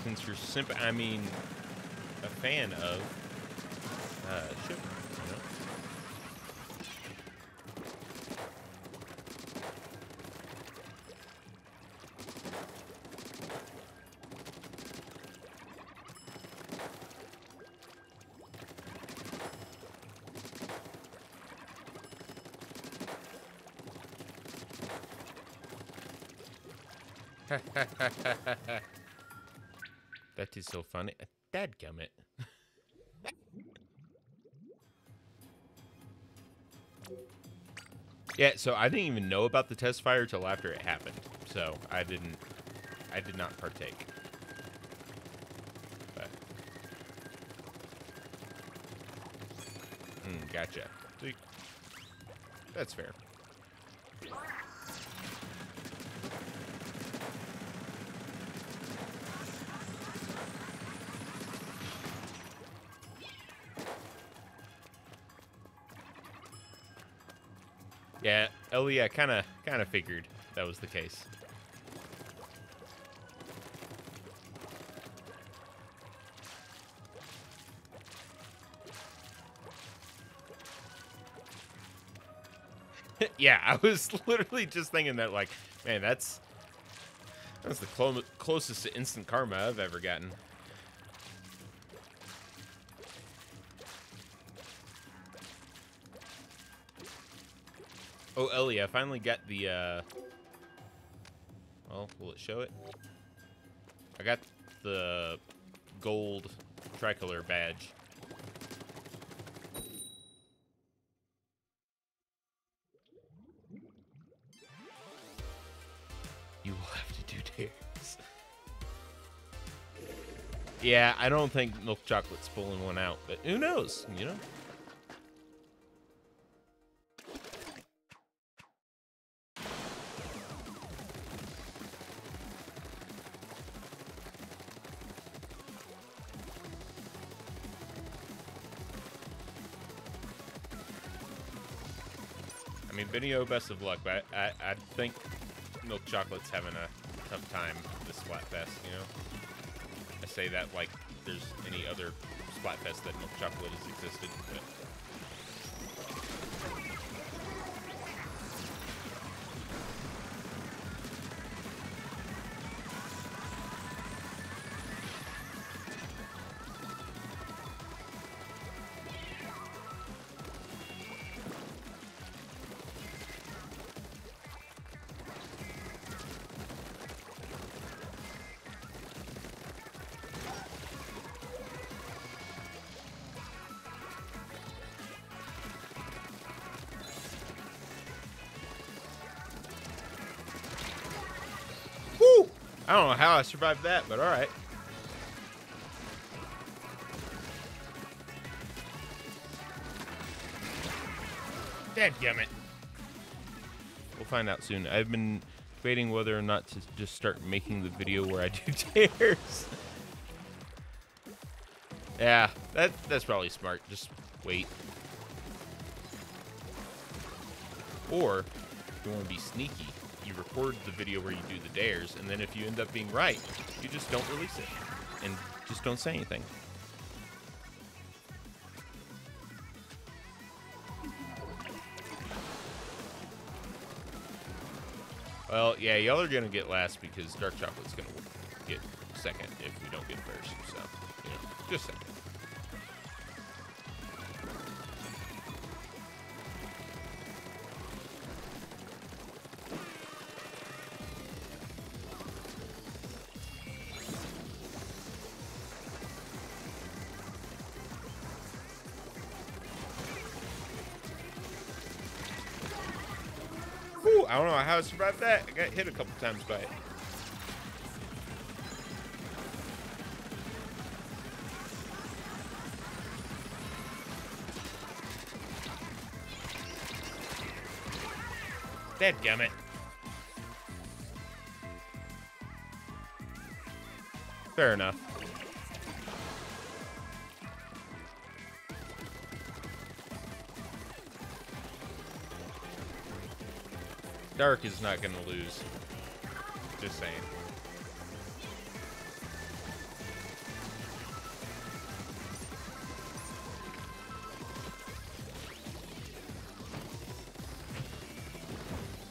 Speaker 6: Since you're simp, I mean, a fan of uh, ship, you know? that is so funny. Dadgummit. Yeah, so I didn't even know about the test fire till after it happened. So I didn't, I did not partake. But, hmm, gotcha. That's fair. Yeah, kind of kind of figured that was the case. yeah, I was literally just thinking that, like, man, that's that's the clo closest to instant karma I've ever gotten. Oh, I finally got the, uh... Well, will it show it? I got the gold tricolor badge. You will have to do dares. Yeah, I don't think milk chocolate's pulling one out, but who knows, you know? Video, best of luck, but I, I, I think milk chocolate's having a tough time this Splatfest, you know? I say that like there's any other Splatfest that milk chocolate has existed, but don't know how I survived that, but all right. Dadgummit. We'll find out soon. I've been debating whether or not to just start making the video where I do tears. yeah, that that's probably smart. Just wait. Or, if you want to be sneaky, you record the video where you do the dares, and then if you end up being right, you just don't release it. And just don't say anything. Well, yeah, y'all are gonna get last because dark chocolate's gonna get second if we don't get first. So, you know, just saying. How I survived that. I got hit a couple times by it. Dadgummit. Fair enough. Dark is not going to lose. Just saying.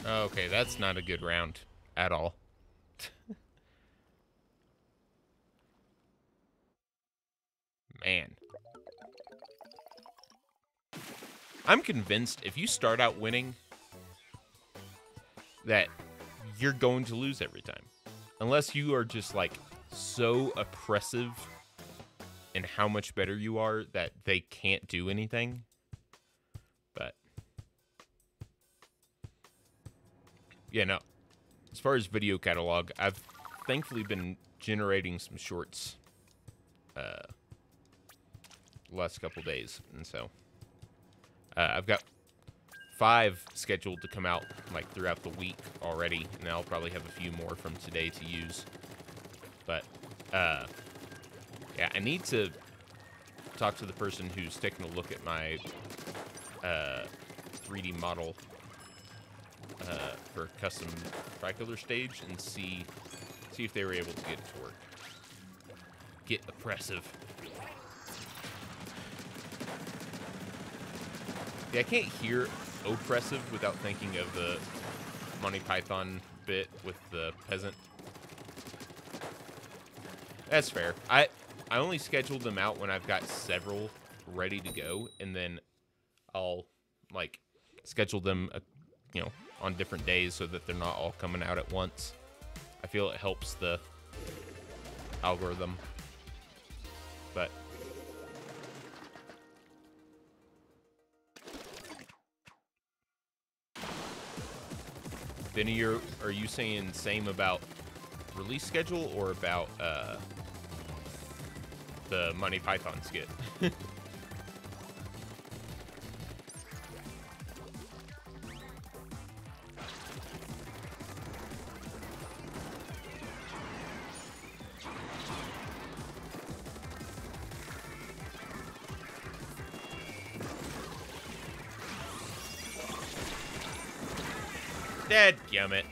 Speaker 6: Okay, that's not a good round at all. Man. I'm convinced if you start out winning, that you're going to lose every time. Unless you are just like so oppressive in how much better you are that they can't do anything. But yeah, no. As far as video catalog, I've thankfully been generating some shorts uh last couple days, and so uh, I've got five scheduled to come out like throughout the week already, and I'll probably have a few more from today to use. But uh, yeah, I need to talk to the person who's taking a look at my uh, 3D model uh, for custom tricolor stage and see see if they were able to get it to work. Get oppressive. Yeah, I can't hear oppressive without thinking of the Monty Python bit with the peasant. That's fair. I I only scheduled them out when I've got several ready to go, and then I'll like schedule them, uh, you know, on different days so that they're not all coming out at once. I feel it helps the algorithm. Are, are you saying same about release schedule or about uh, the Money Python skit? Dead gummit.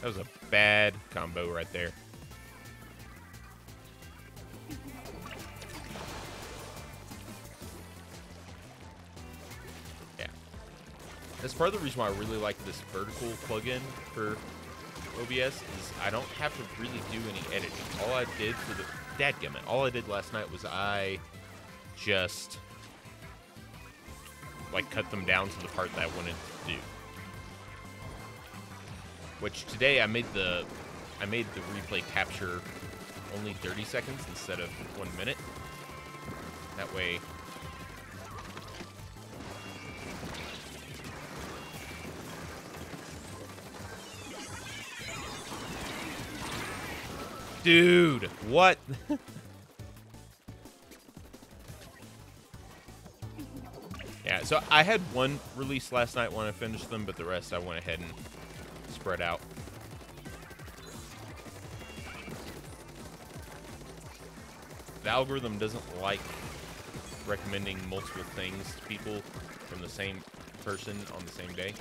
Speaker 6: That was a bad combo right there. Yeah. That's part of the reason why I really like this vertical plugin for OBS is I don't have to really do any editing. All I did for the dadgummit, all I did last night was I just like cut them down to the part that I wanted to do. Which today I made the I made the replay capture only 30 seconds instead of one minute. That way Dude, what? yeah, so I had one release last night when I finished them, but the rest I went ahead and spread out. The algorithm doesn't like recommending multiple things to people from the same person on the same day.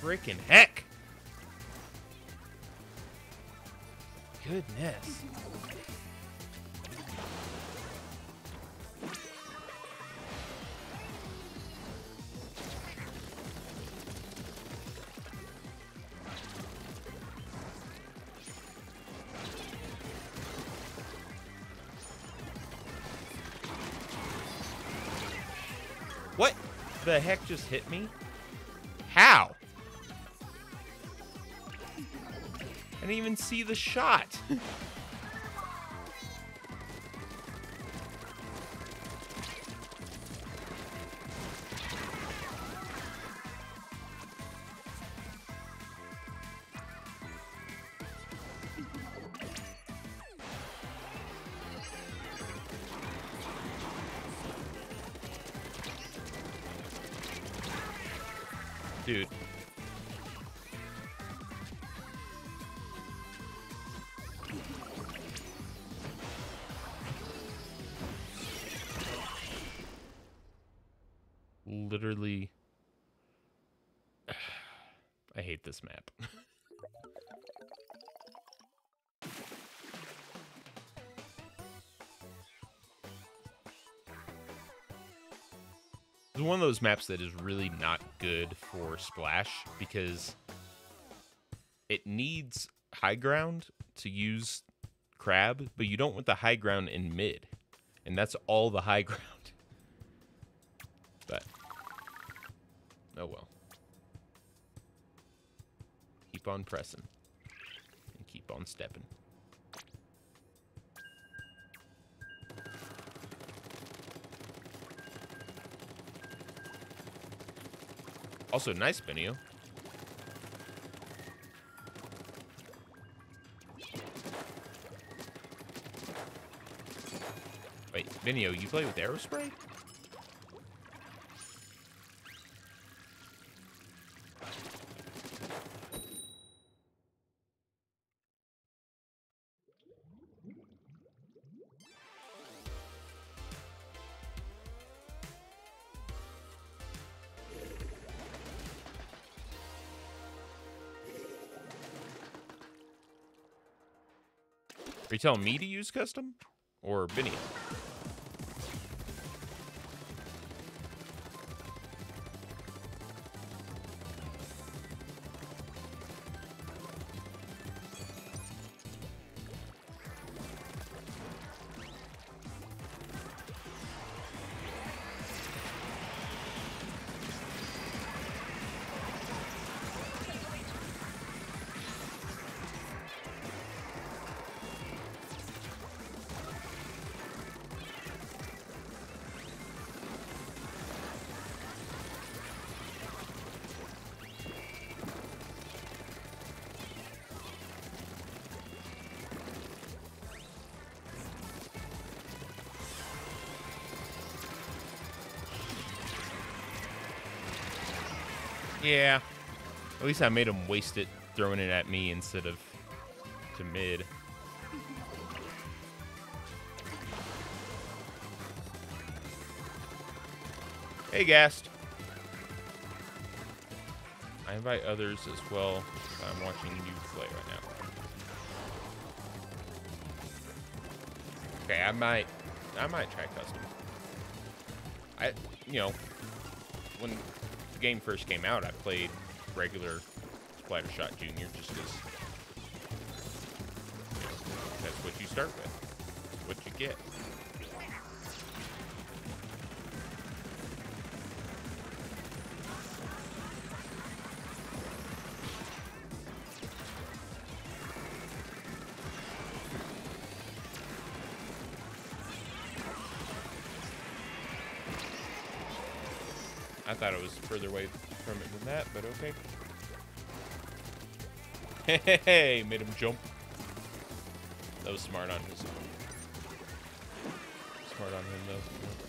Speaker 6: Freaking heck! Goodness. The heck just hit me? How? I didn't even see the shot. one of those maps that is really not good for Splash because it needs high ground to use crab, but you don't want the high ground in mid. And that's all the high ground. But, oh well. Keep on pressing. And keep on stepping. Also, nice Benio. Wait, Benio, you play with Aerospray? You telling me to use custom? Or Benio? Least I made him waste it throwing it at me instead of to mid. Hey, Gast. I invite others as well. I'm watching you play right now. Okay, I might, I might try custom. I, you know, when the game first came out, I played regular Splattershot Junior just because that's what you start with, what you get. I thought it was further away from it than that, but okay. Hey, made him jump. That was smart on his. Smart on him though.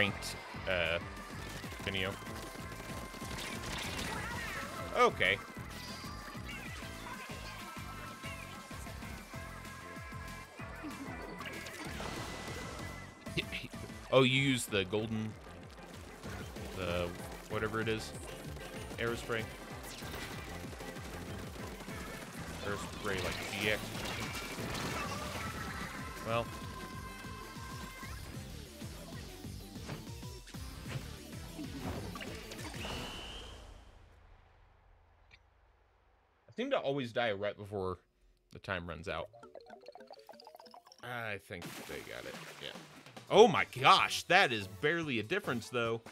Speaker 6: Ranked, uh, Finio? Okay. Oh, you use the golden, the whatever it is, aerospray. Aerospray like GX. Well, always die right before the time runs out. I think they got it. Yeah. Oh my gosh, that is barely a difference though.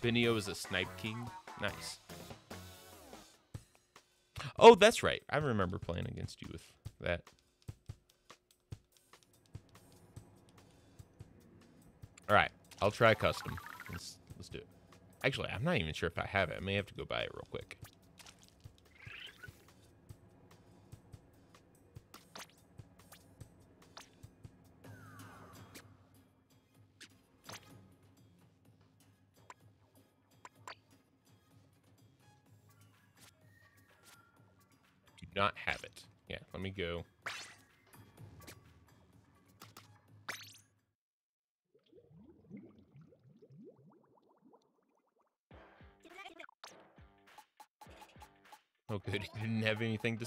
Speaker 6: Benio is a snipe king. Nice. Oh, that's right. I remember playing against you with that. All right, I'll try custom. Actually, I'm not even sure if I have it. I may have to go buy it real quick. Do not have it. Yeah, let me go.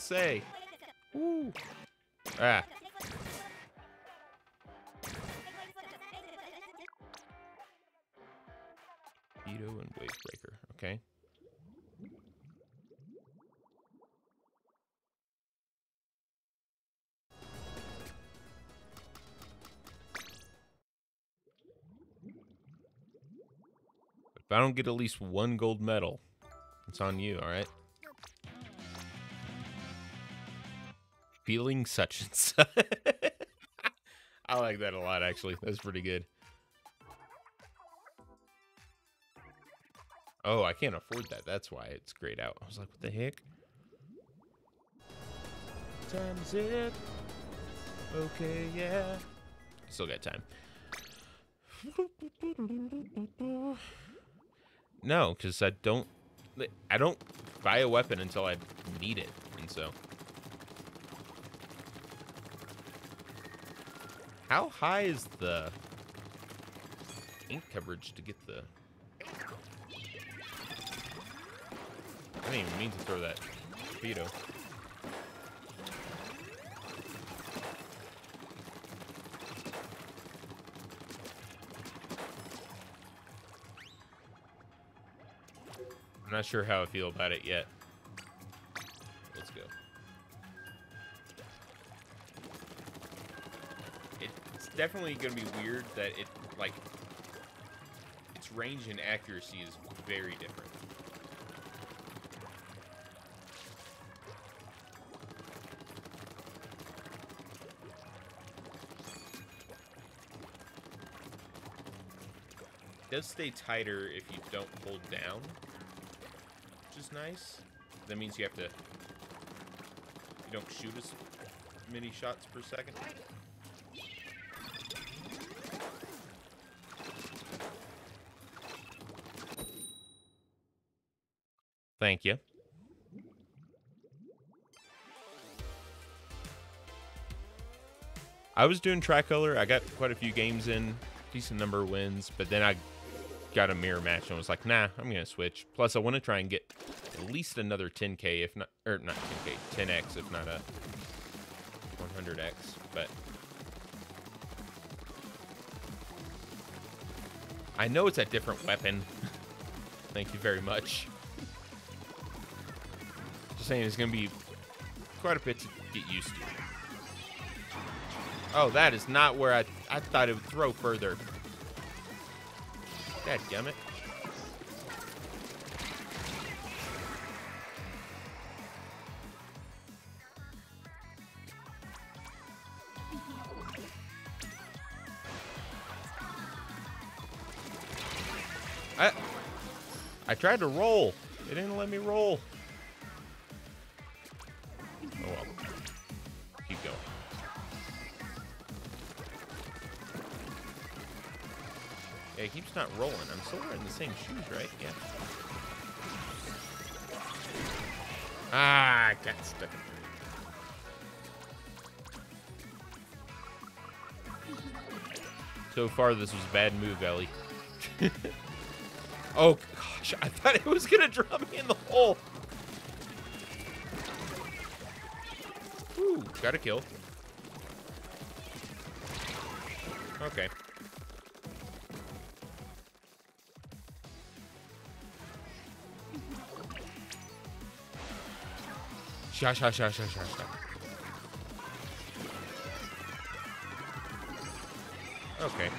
Speaker 6: Say. Woo. Ah. Veto and Wave Breaker. Okay. If I don't get at least one gold medal, it's on you, alright? Feeling such and such. I like that a lot, actually. That's pretty good. Oh, I can't afford that. That's why it's grayed out. I was like, what the heck? Time's it. Okay, yeah. Still got time. No, because I don't. I don't buy a weapon until I need it, and so. How high is the ink coverage to get the? I didn't even mean to throw that torpedo. I'm not sure how I feel about it yet. definitely going to be weird that it, like, its range and accuracy is very different. Does stay tighter if you don't hold down, which is nice. That means you have to, you don't shoot as many shots per second. Thank you. I was doing tricolor. I got quite a few games in, decent number of wins, but then I got a mirror match and was like, nah, I'm gonna switch. Plus, I want to try and get at least another 10k, if not, or not 10k, 10x, if not a 100x. But I know it's a different weapon. Thank you very much. Saying, it's gonna be quite a bit to get used to. Oh, that is not where I I thought it would throw further. Dad gummit. I I tried to roll. It didn't let me roll. Not rolling. I'm still wearing the same shoes, right? Yeah. Ah, I got stuck in So far, this was a bad move, Ellie. oh, gosh. I thought it was going to drop me in the hole. Ooh, got a kill. Okay. Sha sha sha sha sha sha. Okay.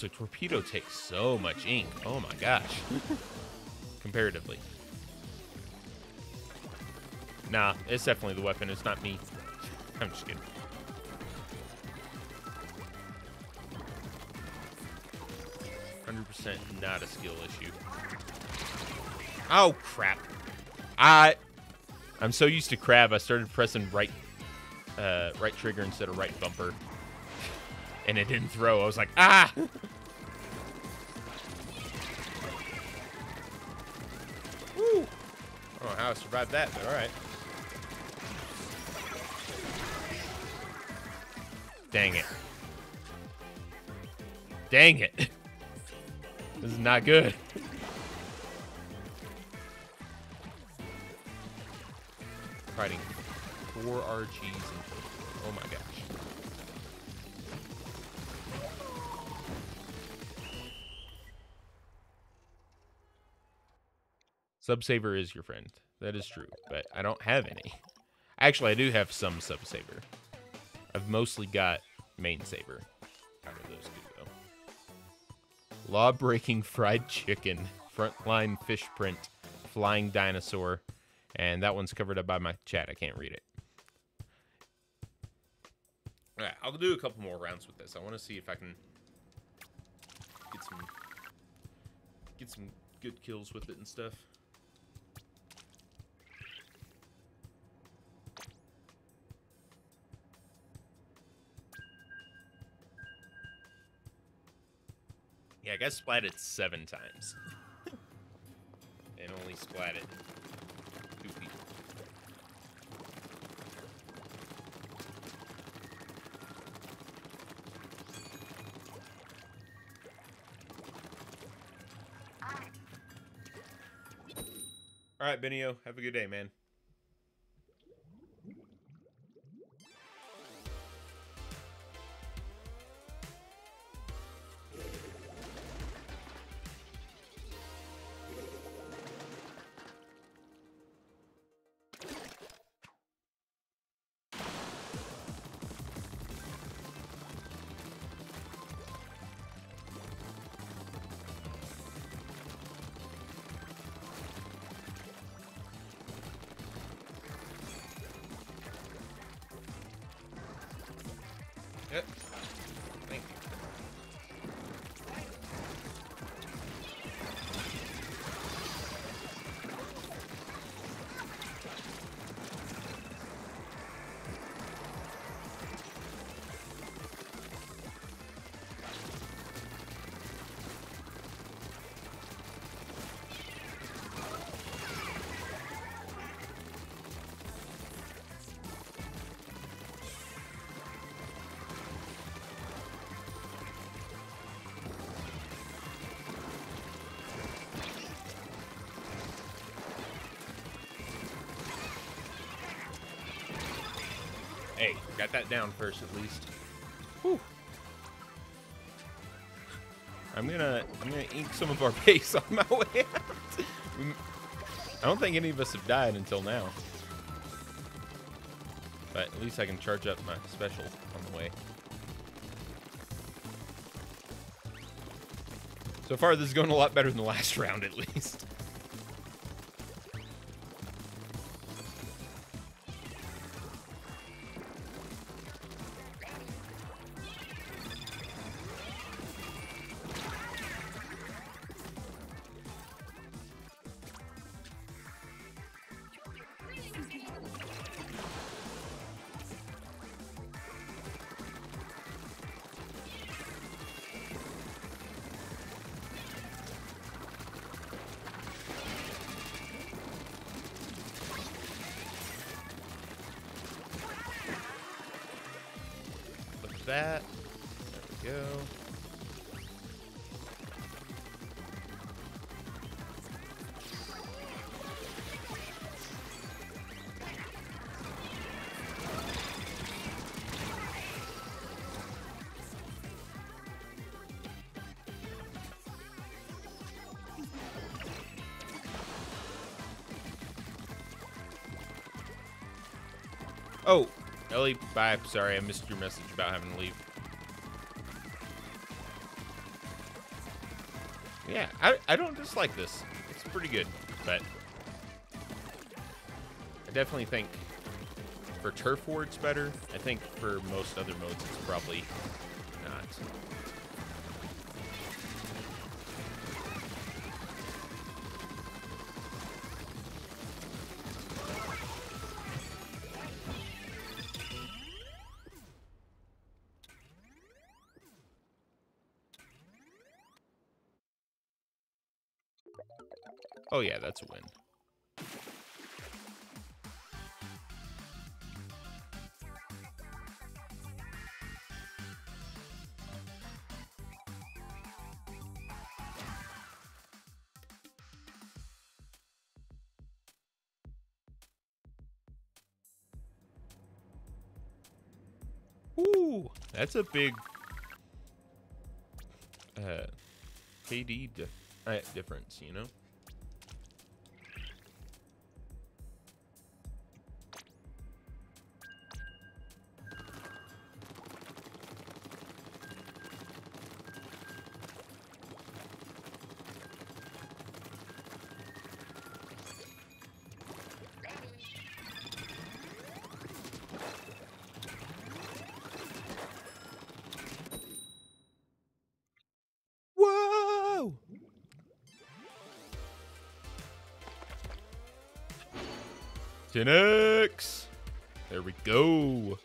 Speaker 6: Also, Torpedo takes so much ink. Oh my gosh. Comparatively. Nah, it's definitely the weapon. It's not me. I'm just kidding. Hundred percent not a skill issue. Oh crap! I I'm so used to crab. I started pressing right uh, right trigger instead of right bumper, and it didn't throw. I was like, ah! Survived that, but all right. Dang it. Dang it. This is not good. Fighting four RGs oh my gosh. Subsaver is your friend. That is true, but I don't have any. Actually, I do have some sub saber. I've mostly got main saber out of those two, though. Law breaking fried chicken, frontline fish print, flying dinosaur, and that one's covered up by my chat. I can't read it. All right, I'll do a couple more rounds with this. I want to see if I can get some get some good kills with it and stuff. Splatted seven times. and only splatted two people. All right, Benio, have a good day, man. Got that down first, at least. Whew. I'm gonna I'm gonna ink some of our base on my way out. I don't think any of us have died until now. But at least I can charge up my special on the way. So far, this is going a lot better than the last round, at least. Ellie, bye. Sorry, I missed your message about having to leave. Yeah, I, I don't dislike this. It's pretty good, but I definitely think for Turf War it's better. I think for most other modes it's probably not. That's a big uh, KD di- uh, difference, you know? Ten X. There we go.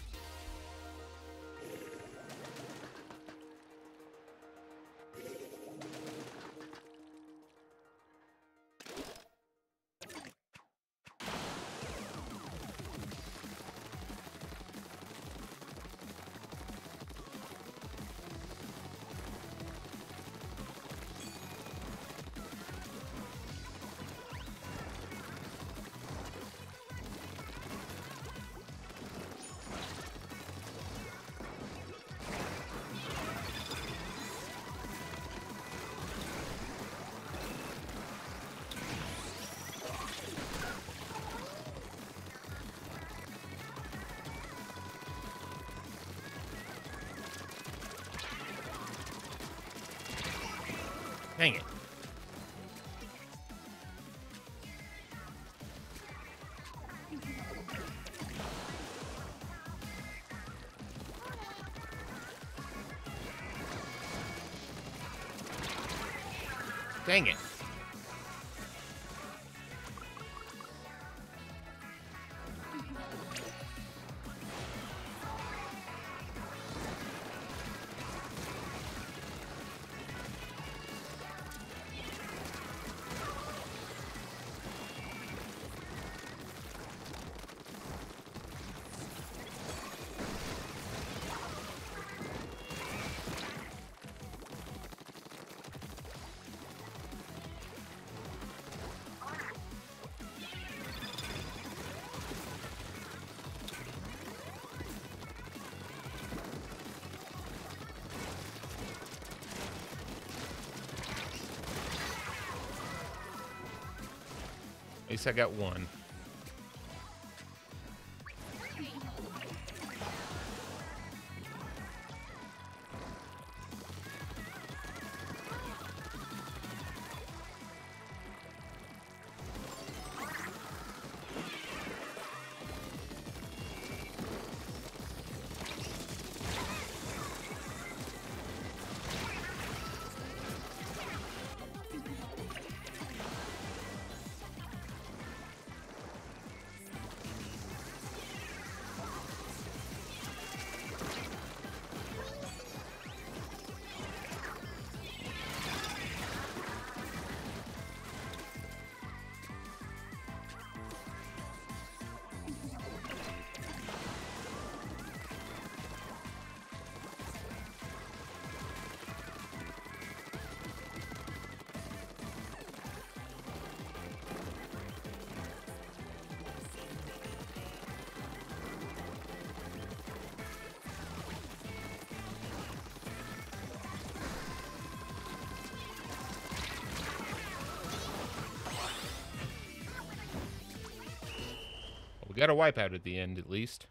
Speaker 6: Least I got one. Got a wipeout at the end, at least.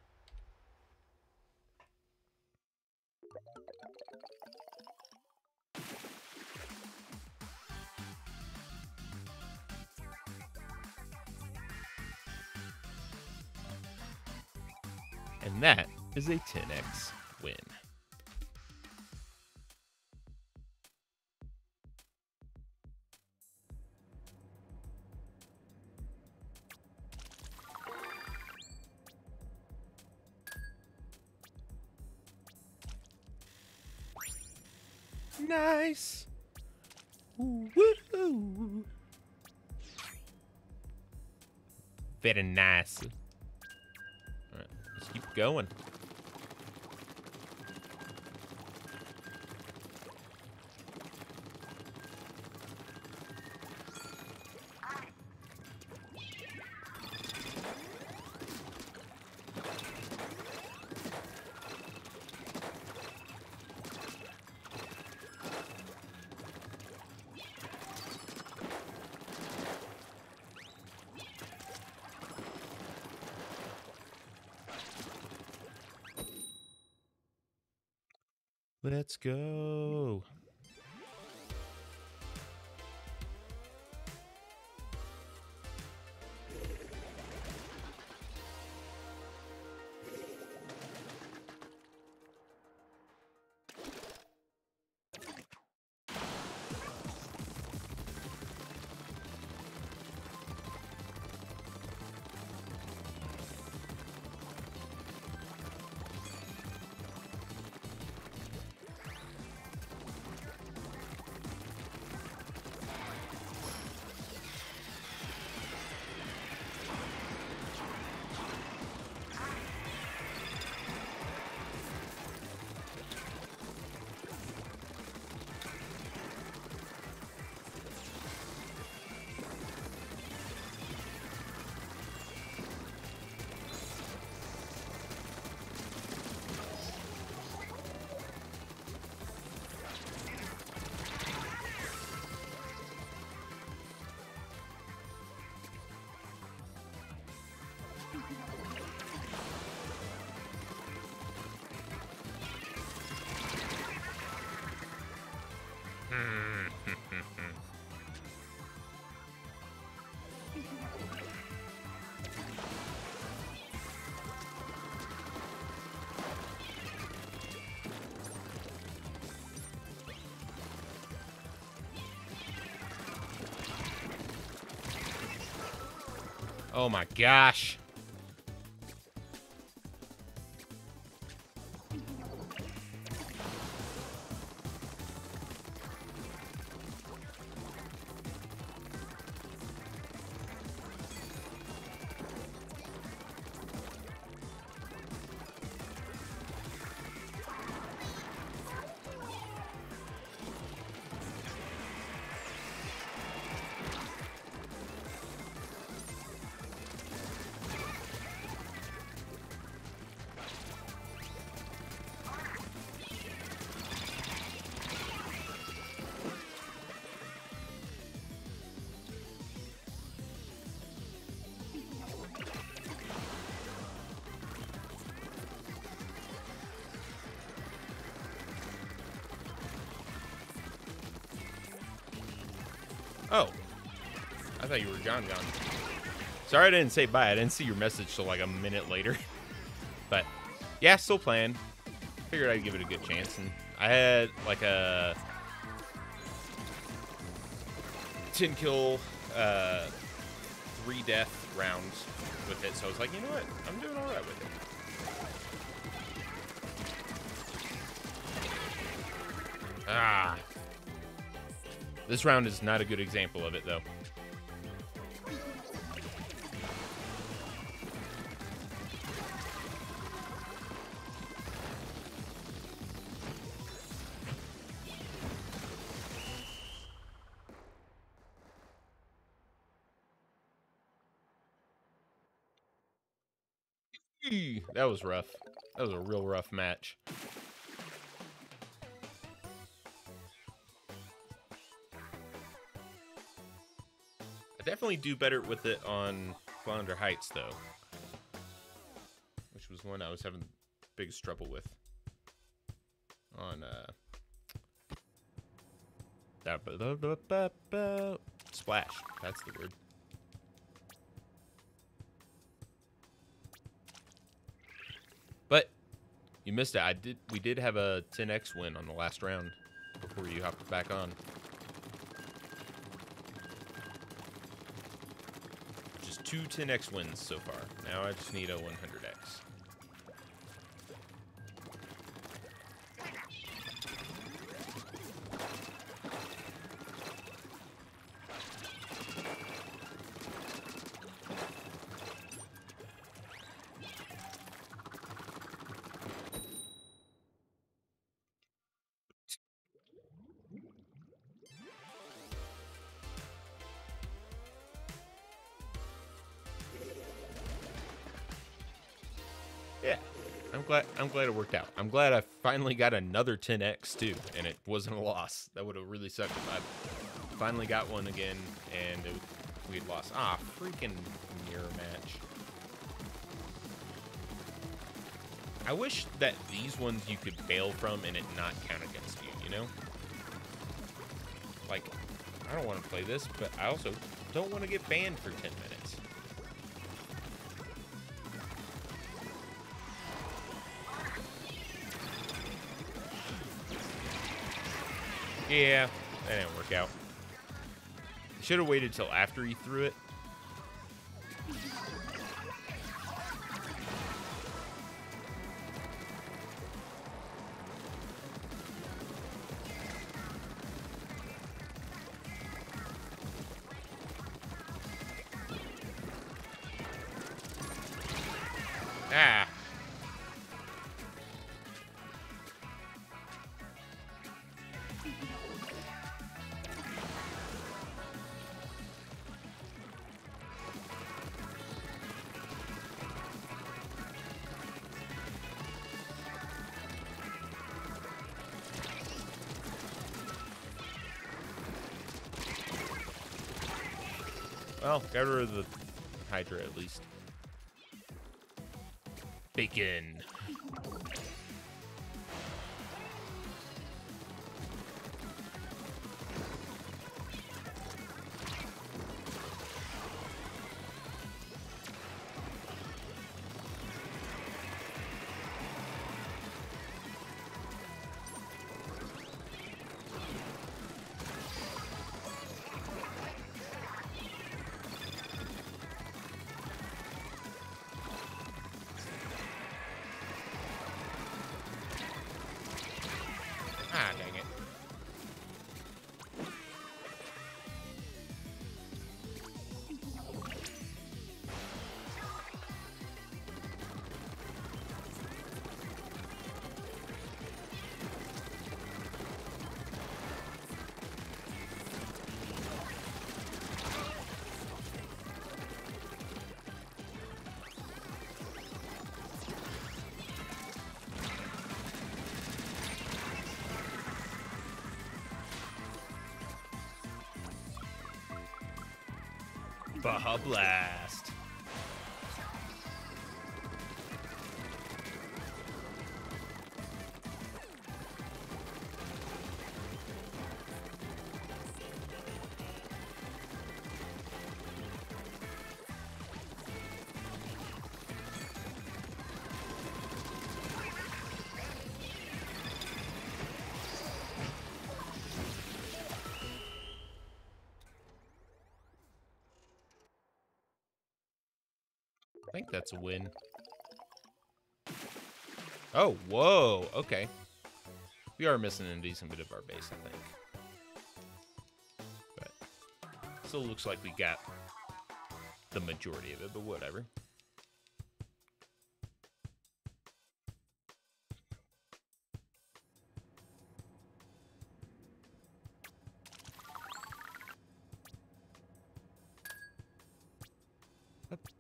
Speaker 6: And that is a 10x Nice. Woohoo. Very nice. All right, let's keep going. Go. Oh my gosh. Oh. I thought you were gone, gone. Sorry I didn't say bye. I didn't see your message till like a minute later. but, yeah, still playing. Figured I'd give it a good chance. And I had like a 10 kill, uh, 3 death rounds with it. So I was like, you know what? I'm doing alright with it. Ah. This round is not a good example of it, though. That was rough. That was a real rough match. Definitely do better with it on Flounder Heights, though. Which was one I was having biggest trouble with. On, uh... Splash. That's the word. But you missed it. I did. We did have a 10x win on the last round before you hopped back on. Just two 10x wins so far. Now I just need a 100x. Glad it worked out. I'm glad I finally got another 10x too, and it wasn't a loss. That would have really sucked if I finally got one again and it, we'd lost. Ah, freaking mirror match. I wish that these ones you could bail from and it not count against you, you know? Like, I don't want to play this, but I also don't want to get banned for 10 minutes. Yeah, that didn't work out. Should have waited till after he threw it. Well, got rid of the Hydra at least. Bacon. Baja Blast. Think that's a win. Oh, whoa. Okay. We are missing a decent bit of our base, I think. But still looks like we got the majority of it, but whatever.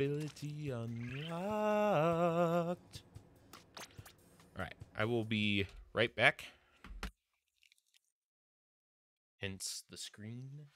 Speaker 6: Ability unlocked. All right, I will be right back. Hence the screen.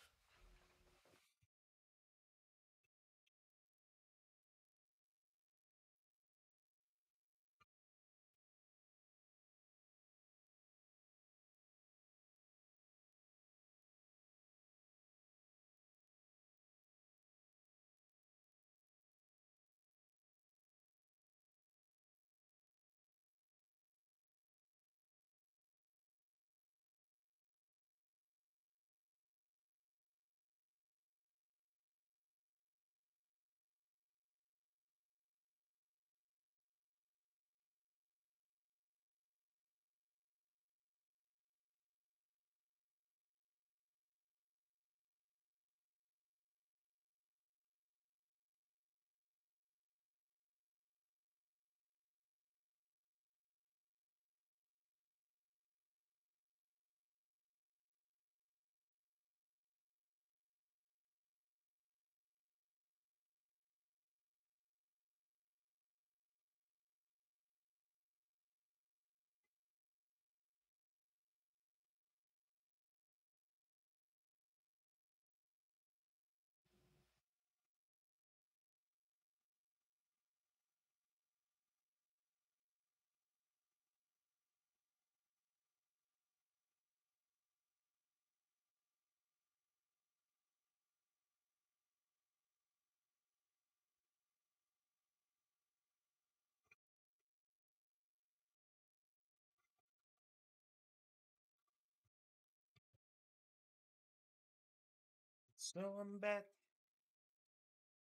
Speaker 6: So I'm back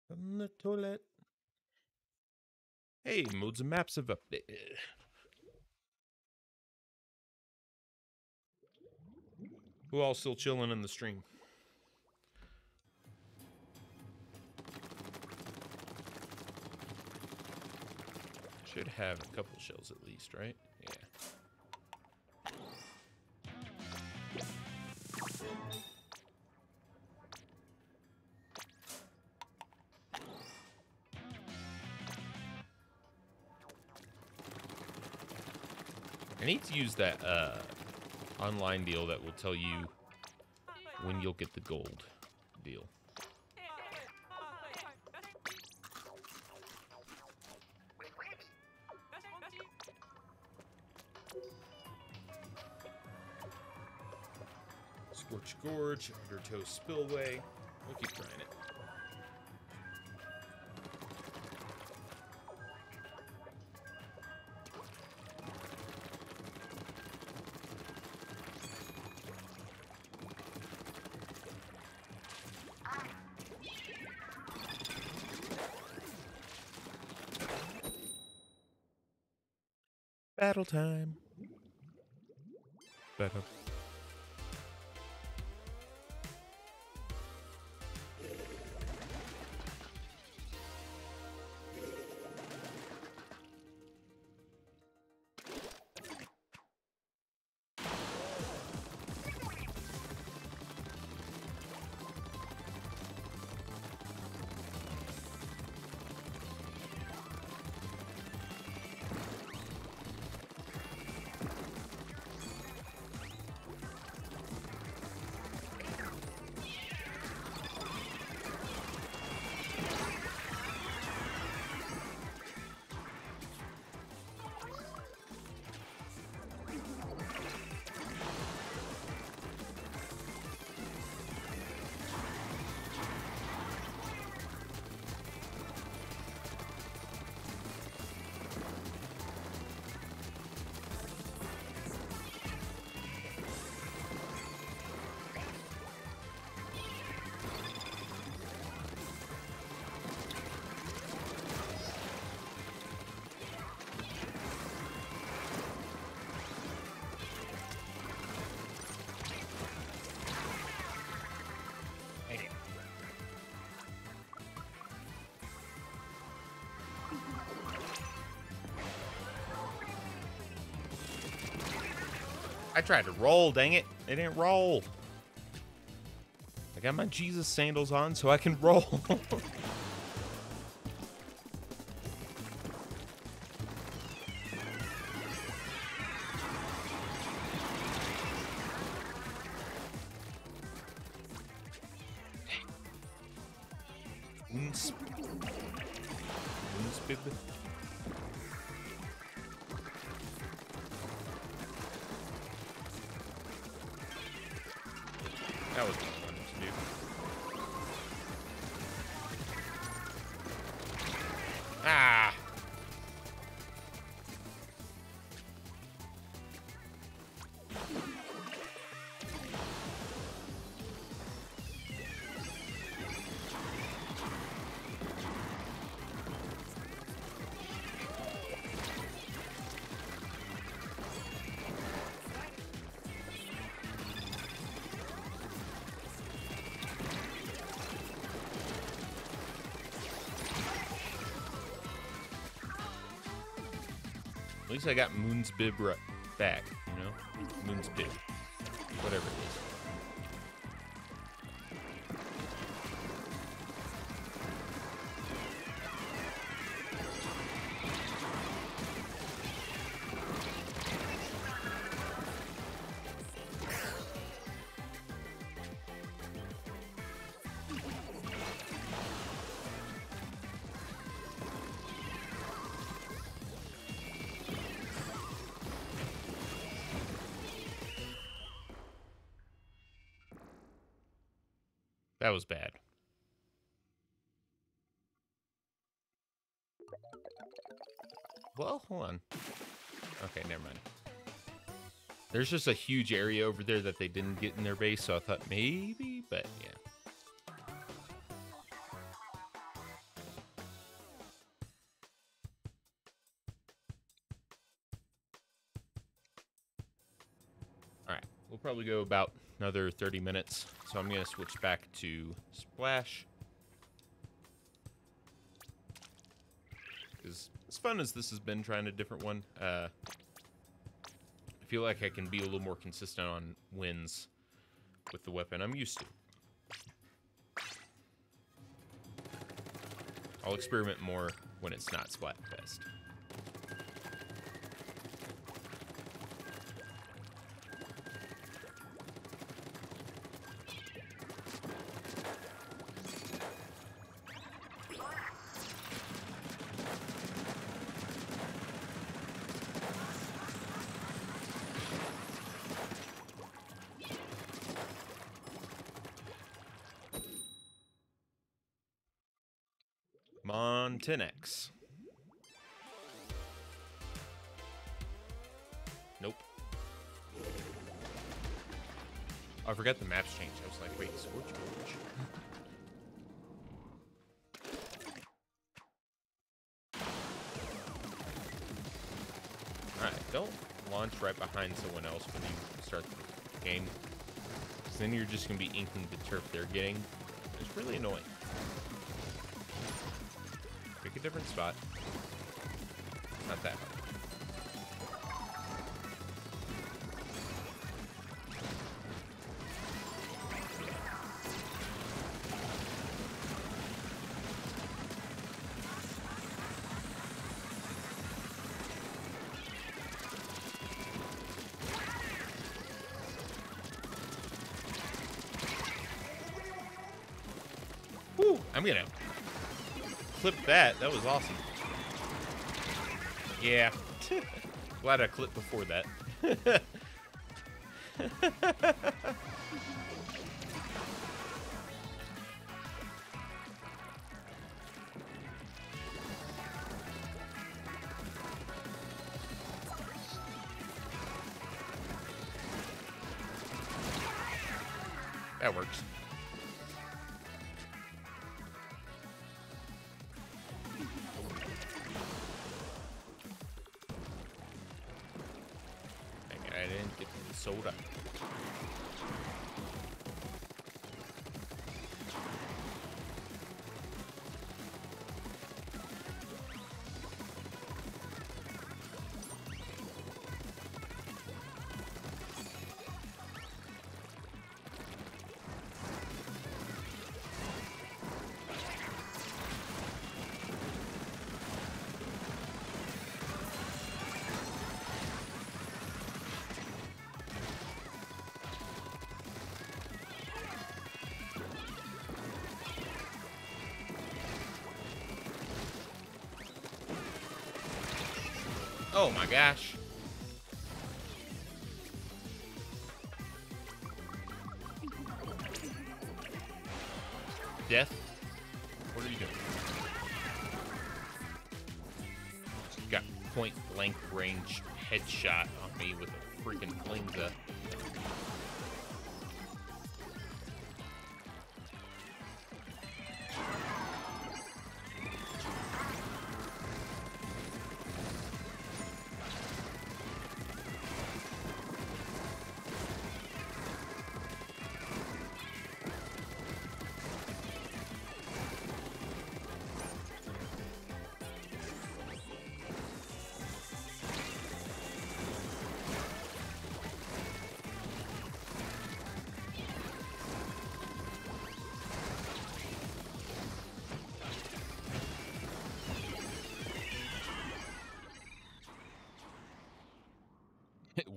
Speaker 6: from the toilet. Hey, modes and maps have updated. Who all still chilling in the stream? Should have a couple shells at least, right? I need to use that uh, online deal that will tell you when you'll get the gold deal. Scorch Gorge, Undertow Spillway. We'll keep trying it. Time. Battle. I tried to roll, dang it. It didn't roll. I got my Jesus sandals on so I can roll. Least I got Moon's bib back, you know? Moon's bib. Whatever hold on. Okay, never mind. There's just a huge area over there that they didn't get in their base, so I thought maybe, but yeah. Alright, we'll probably go about another 30 minutes, so I'm going to switch back to Splash. fun as this has been trying a different one, uh, I feel like I can be a little more consistent on wins with the weapon I'm used to. I'll experiment more when it's not splat. 10x. Nope. Oh, I forgot the map's changed. I was like, wait, Scorch Gorge. Alright, don't launch right behind someone else when you start the game. Because then you're just going to be inking the turf they're getting. It's really annoying. Different spot. Not that hard. That. That was awesome. Yeah. Glad I clipped before that. that Oh my gosh. Death? What are you doing? Got point blank range headshot on me with a freaking flingza.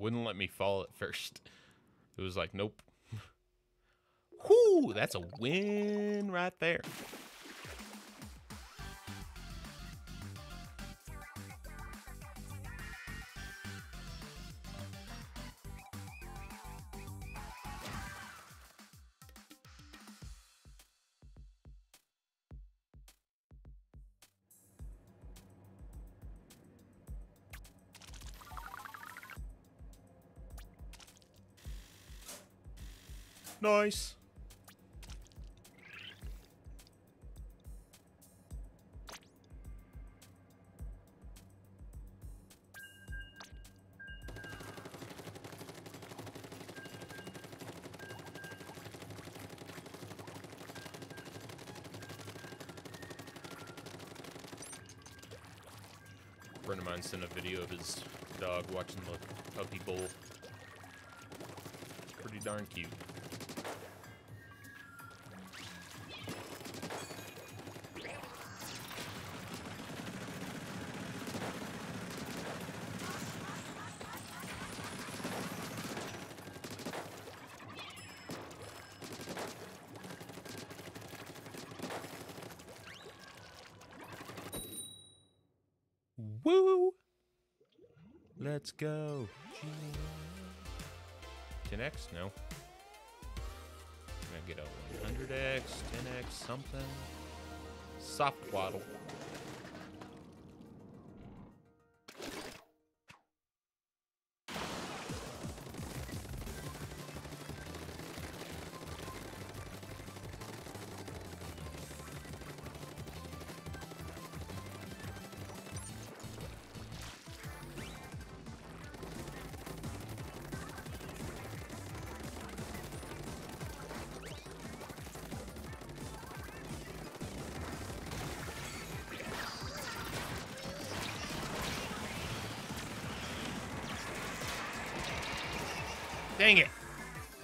Speaker 6: Wouldn't let me fall at first. It was like, nope. Whoo, that's a win right there. Nice. Friend of mine sent a video of his dog watching the puppy bowl. It's Pretty darn cute. Woo! Let's go. 10x? No. Can I get a 100x, 10x, something? Soft waddle.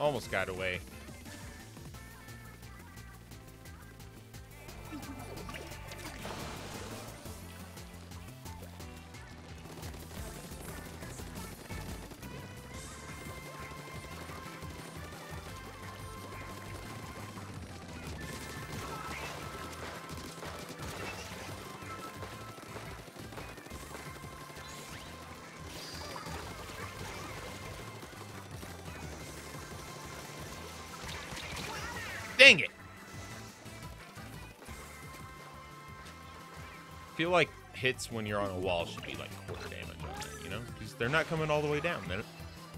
Speaker 6: Almost got away. Feel like hits when you're on a wall should be like quarter damage on it, you know? Because they're not coming all the way down. It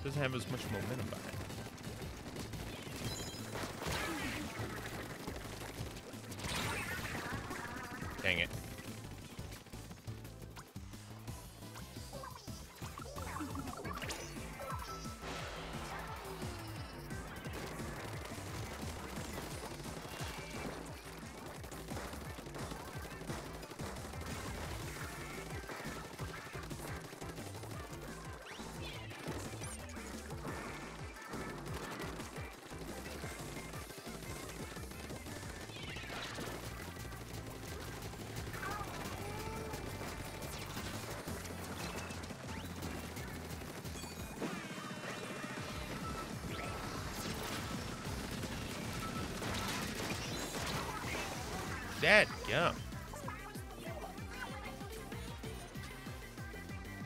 Speaker 6: doesn't have as much momentum behind it.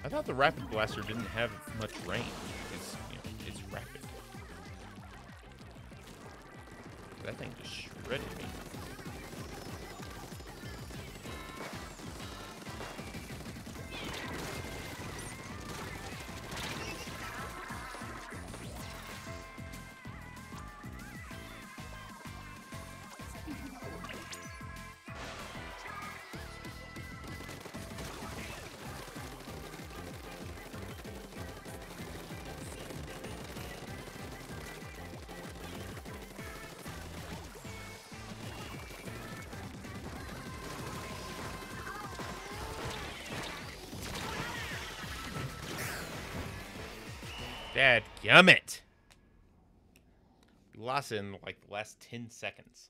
Speaker 6: I thought the rapid blaster didn't have much range. It's you know, it's rapid. That thing just shredded me. Gummit! We lost in like the last 10 seconds.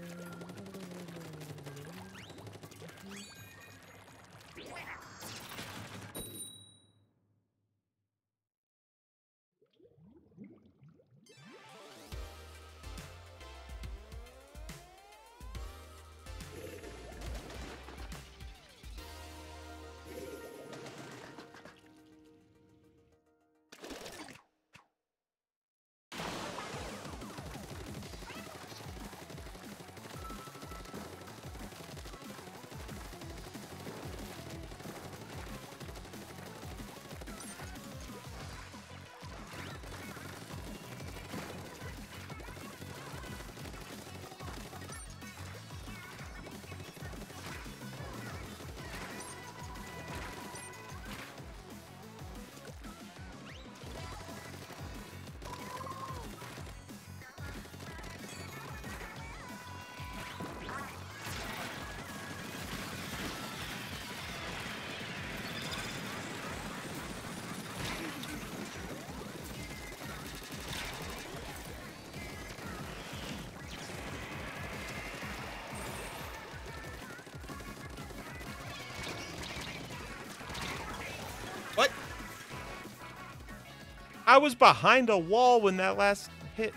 Speaker 6: I was behind a wall when that last hit.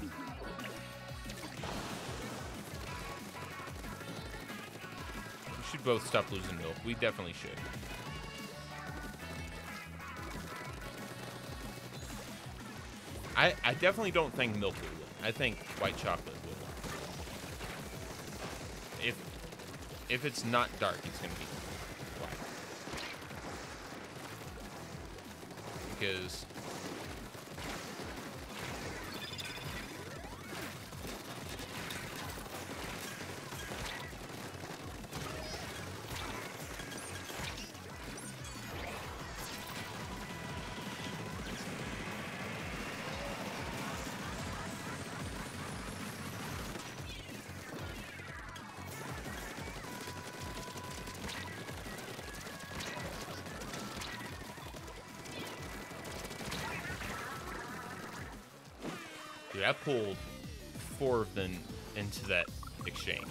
Speaker 6: We should both stop losing milk. We definitely should. I, I definitely don't think milk will win. I think white chocolate will. If if it's not dark, it's gonna be white. Because exchange.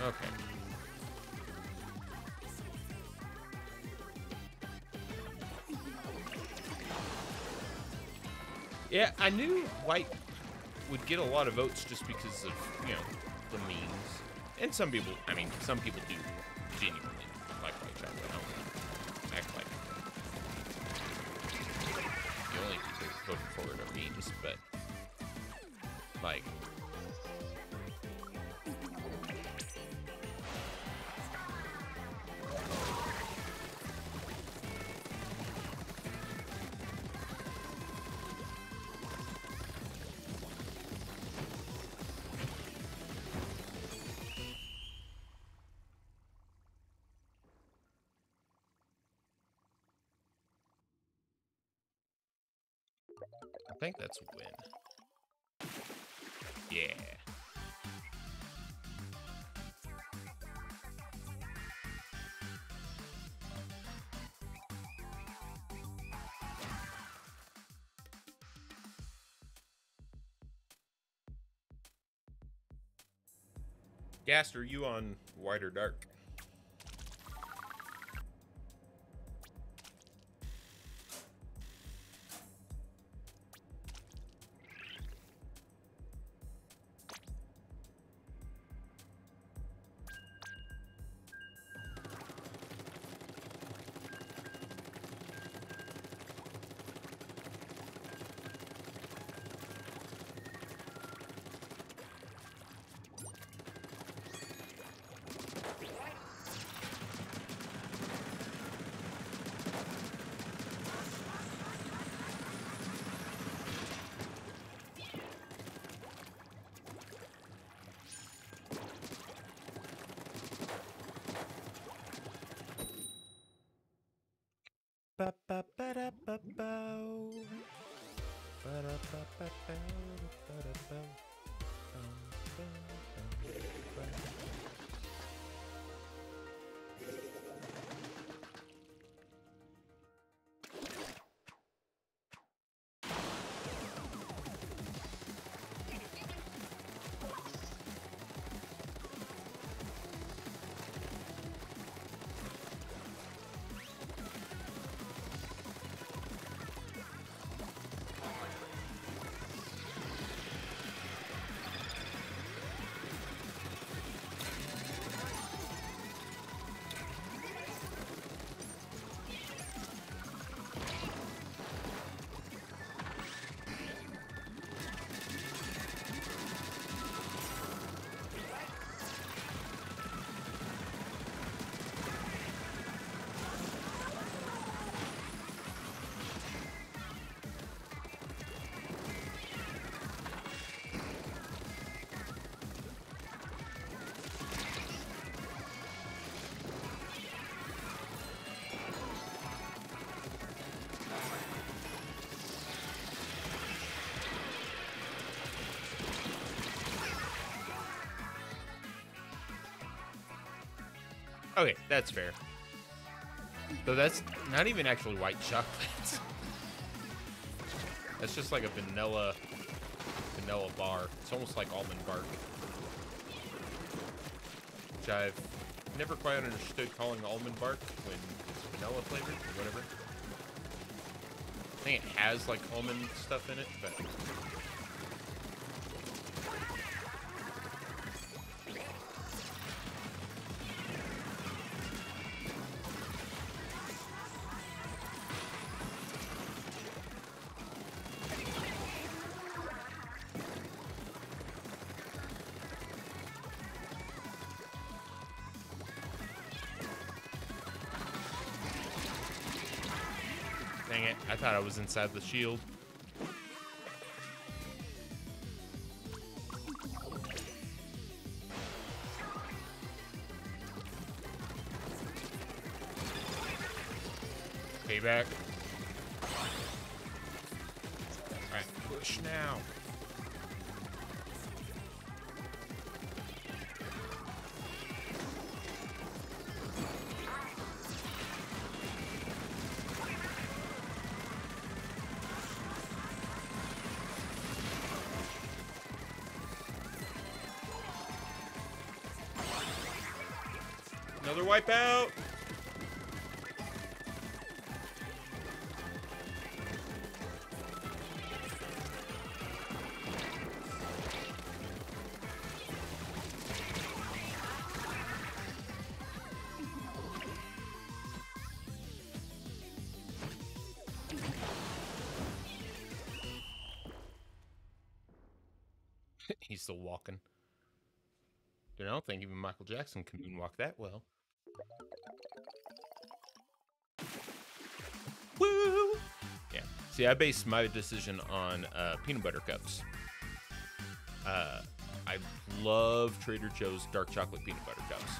Speaker 6: Okay. Yeah, I knew White would get a lot of votes just because of, you know, the memes. And some people, I mean, some people do think that's win. Yeah. Gast, are you on white or dark? Ba Okay, that's fair. Though that's not even actually white chocolate. that's just like a vanilla vanilla bar. It's almost like almond bark. Which I've never quite understood calling almond bark when it's vanilla flavored or whatever. I think it has like almond stuff in it, but I was inside the shield. Payback. Another wipeout. He's still walking. You I don't think even Michael Jackson can moonwalk that well. See, I base my decision on uh, peanut butter cups. Uh, I love Trader Joe's dark chocolate peanut butter cups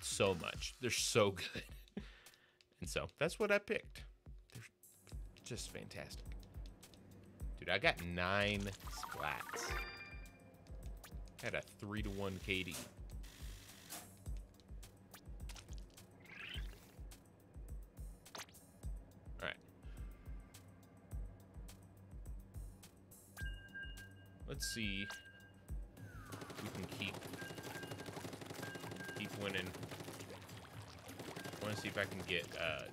Speaker 6: so much. They're so good. and so that's what I picked. They're just fantastic. Dude, I got nine splats. Had a three to one KD. Let's see. if We can keep keep winning. I want to see if I can get uh,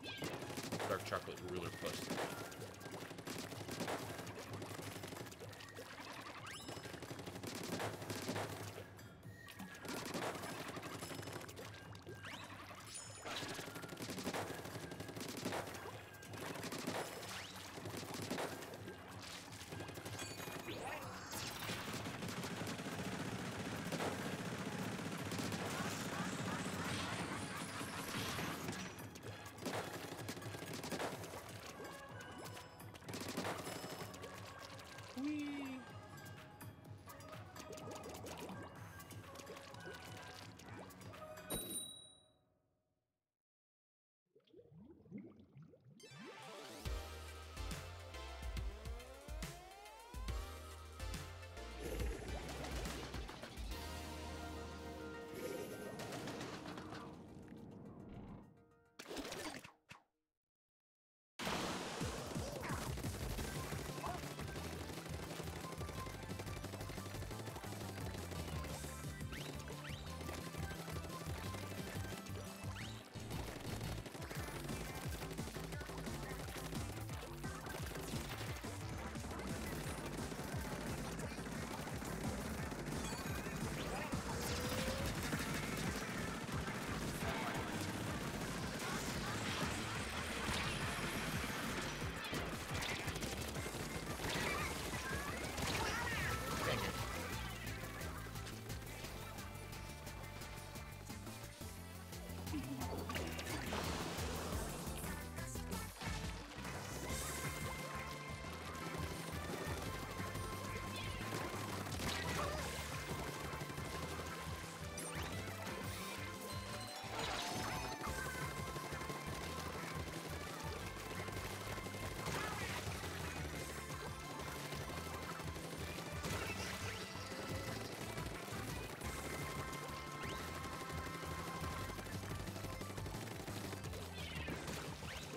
Speaker 6: dark chocolate ruler plus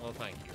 Speaker 6: Well, thank you.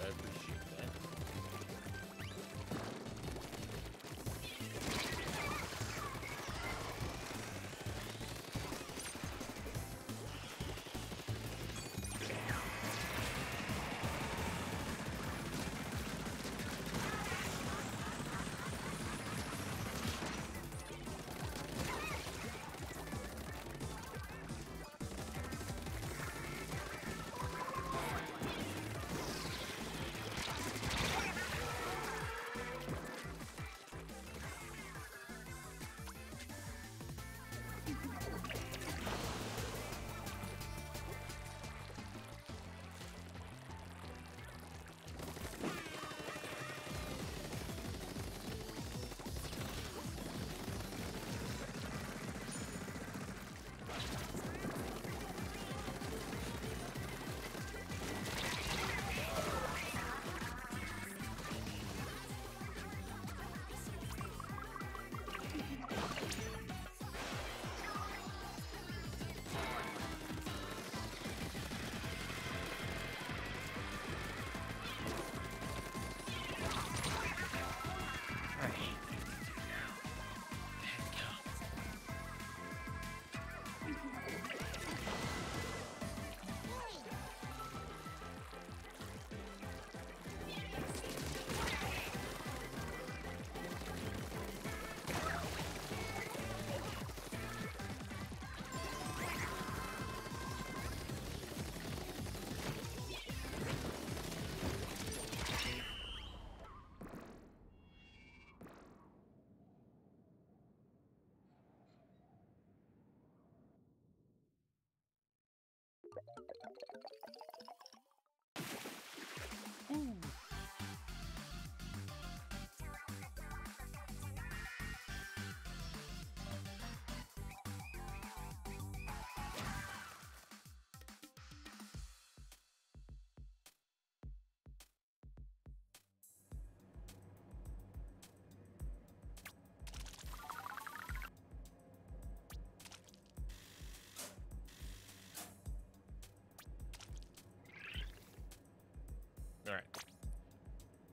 Speaker 6: Woo!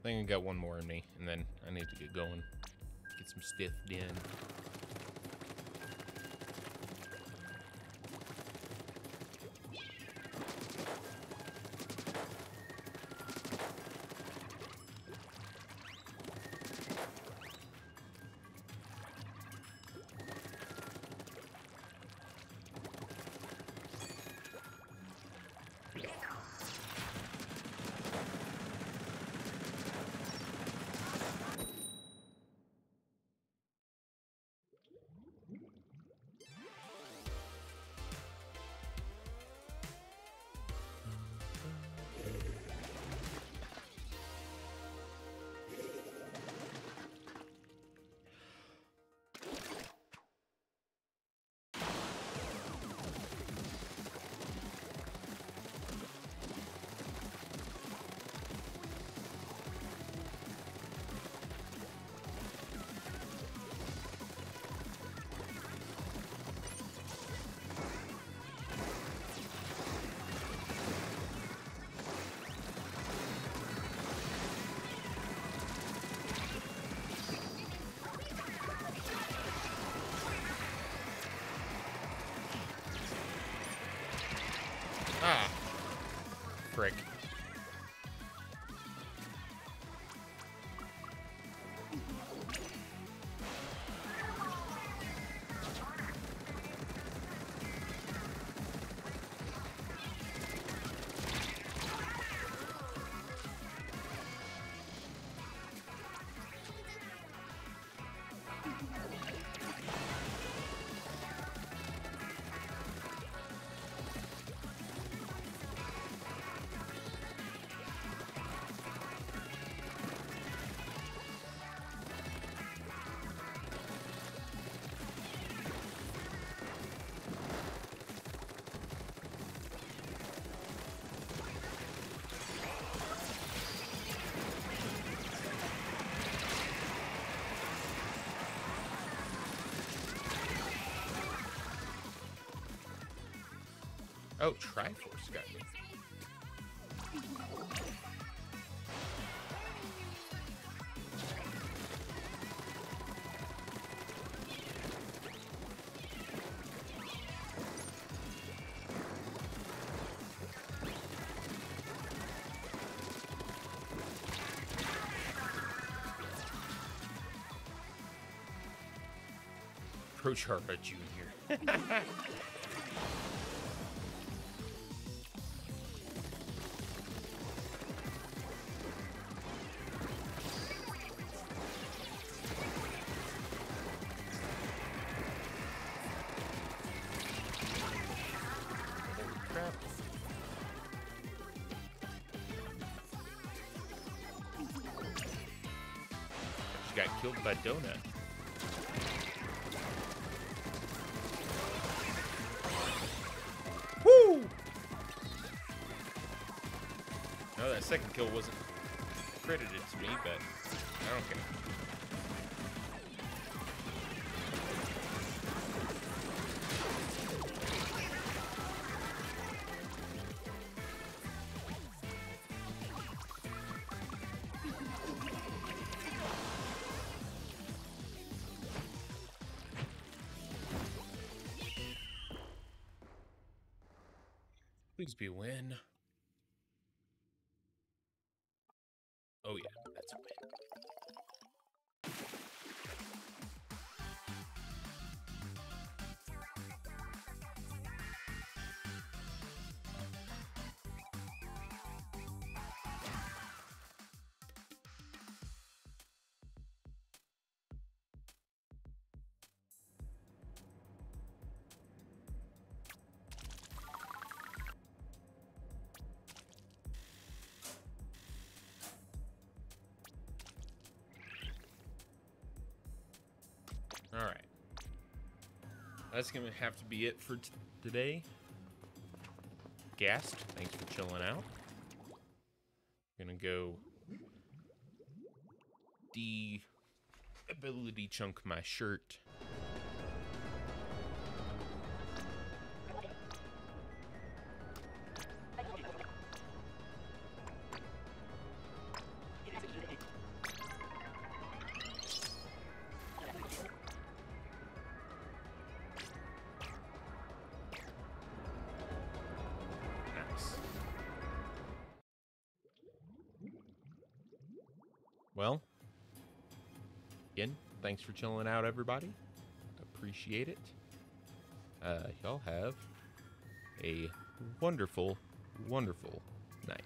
Speaker 6: Think I got one more in me, and then I need to get going. Get some stuff done. Oh, Triforce got me. Prochara Jr. killed by Donut. Woo! No, that second kill wasn't credited to me, but I don't care. Please That's going to have to be it for today. Gast, thanks for chilling out. Gonna go de ability chunk my shirt. For chilling out, everybody. Appreciate it. Uh, y'all have a wonderful, wonderful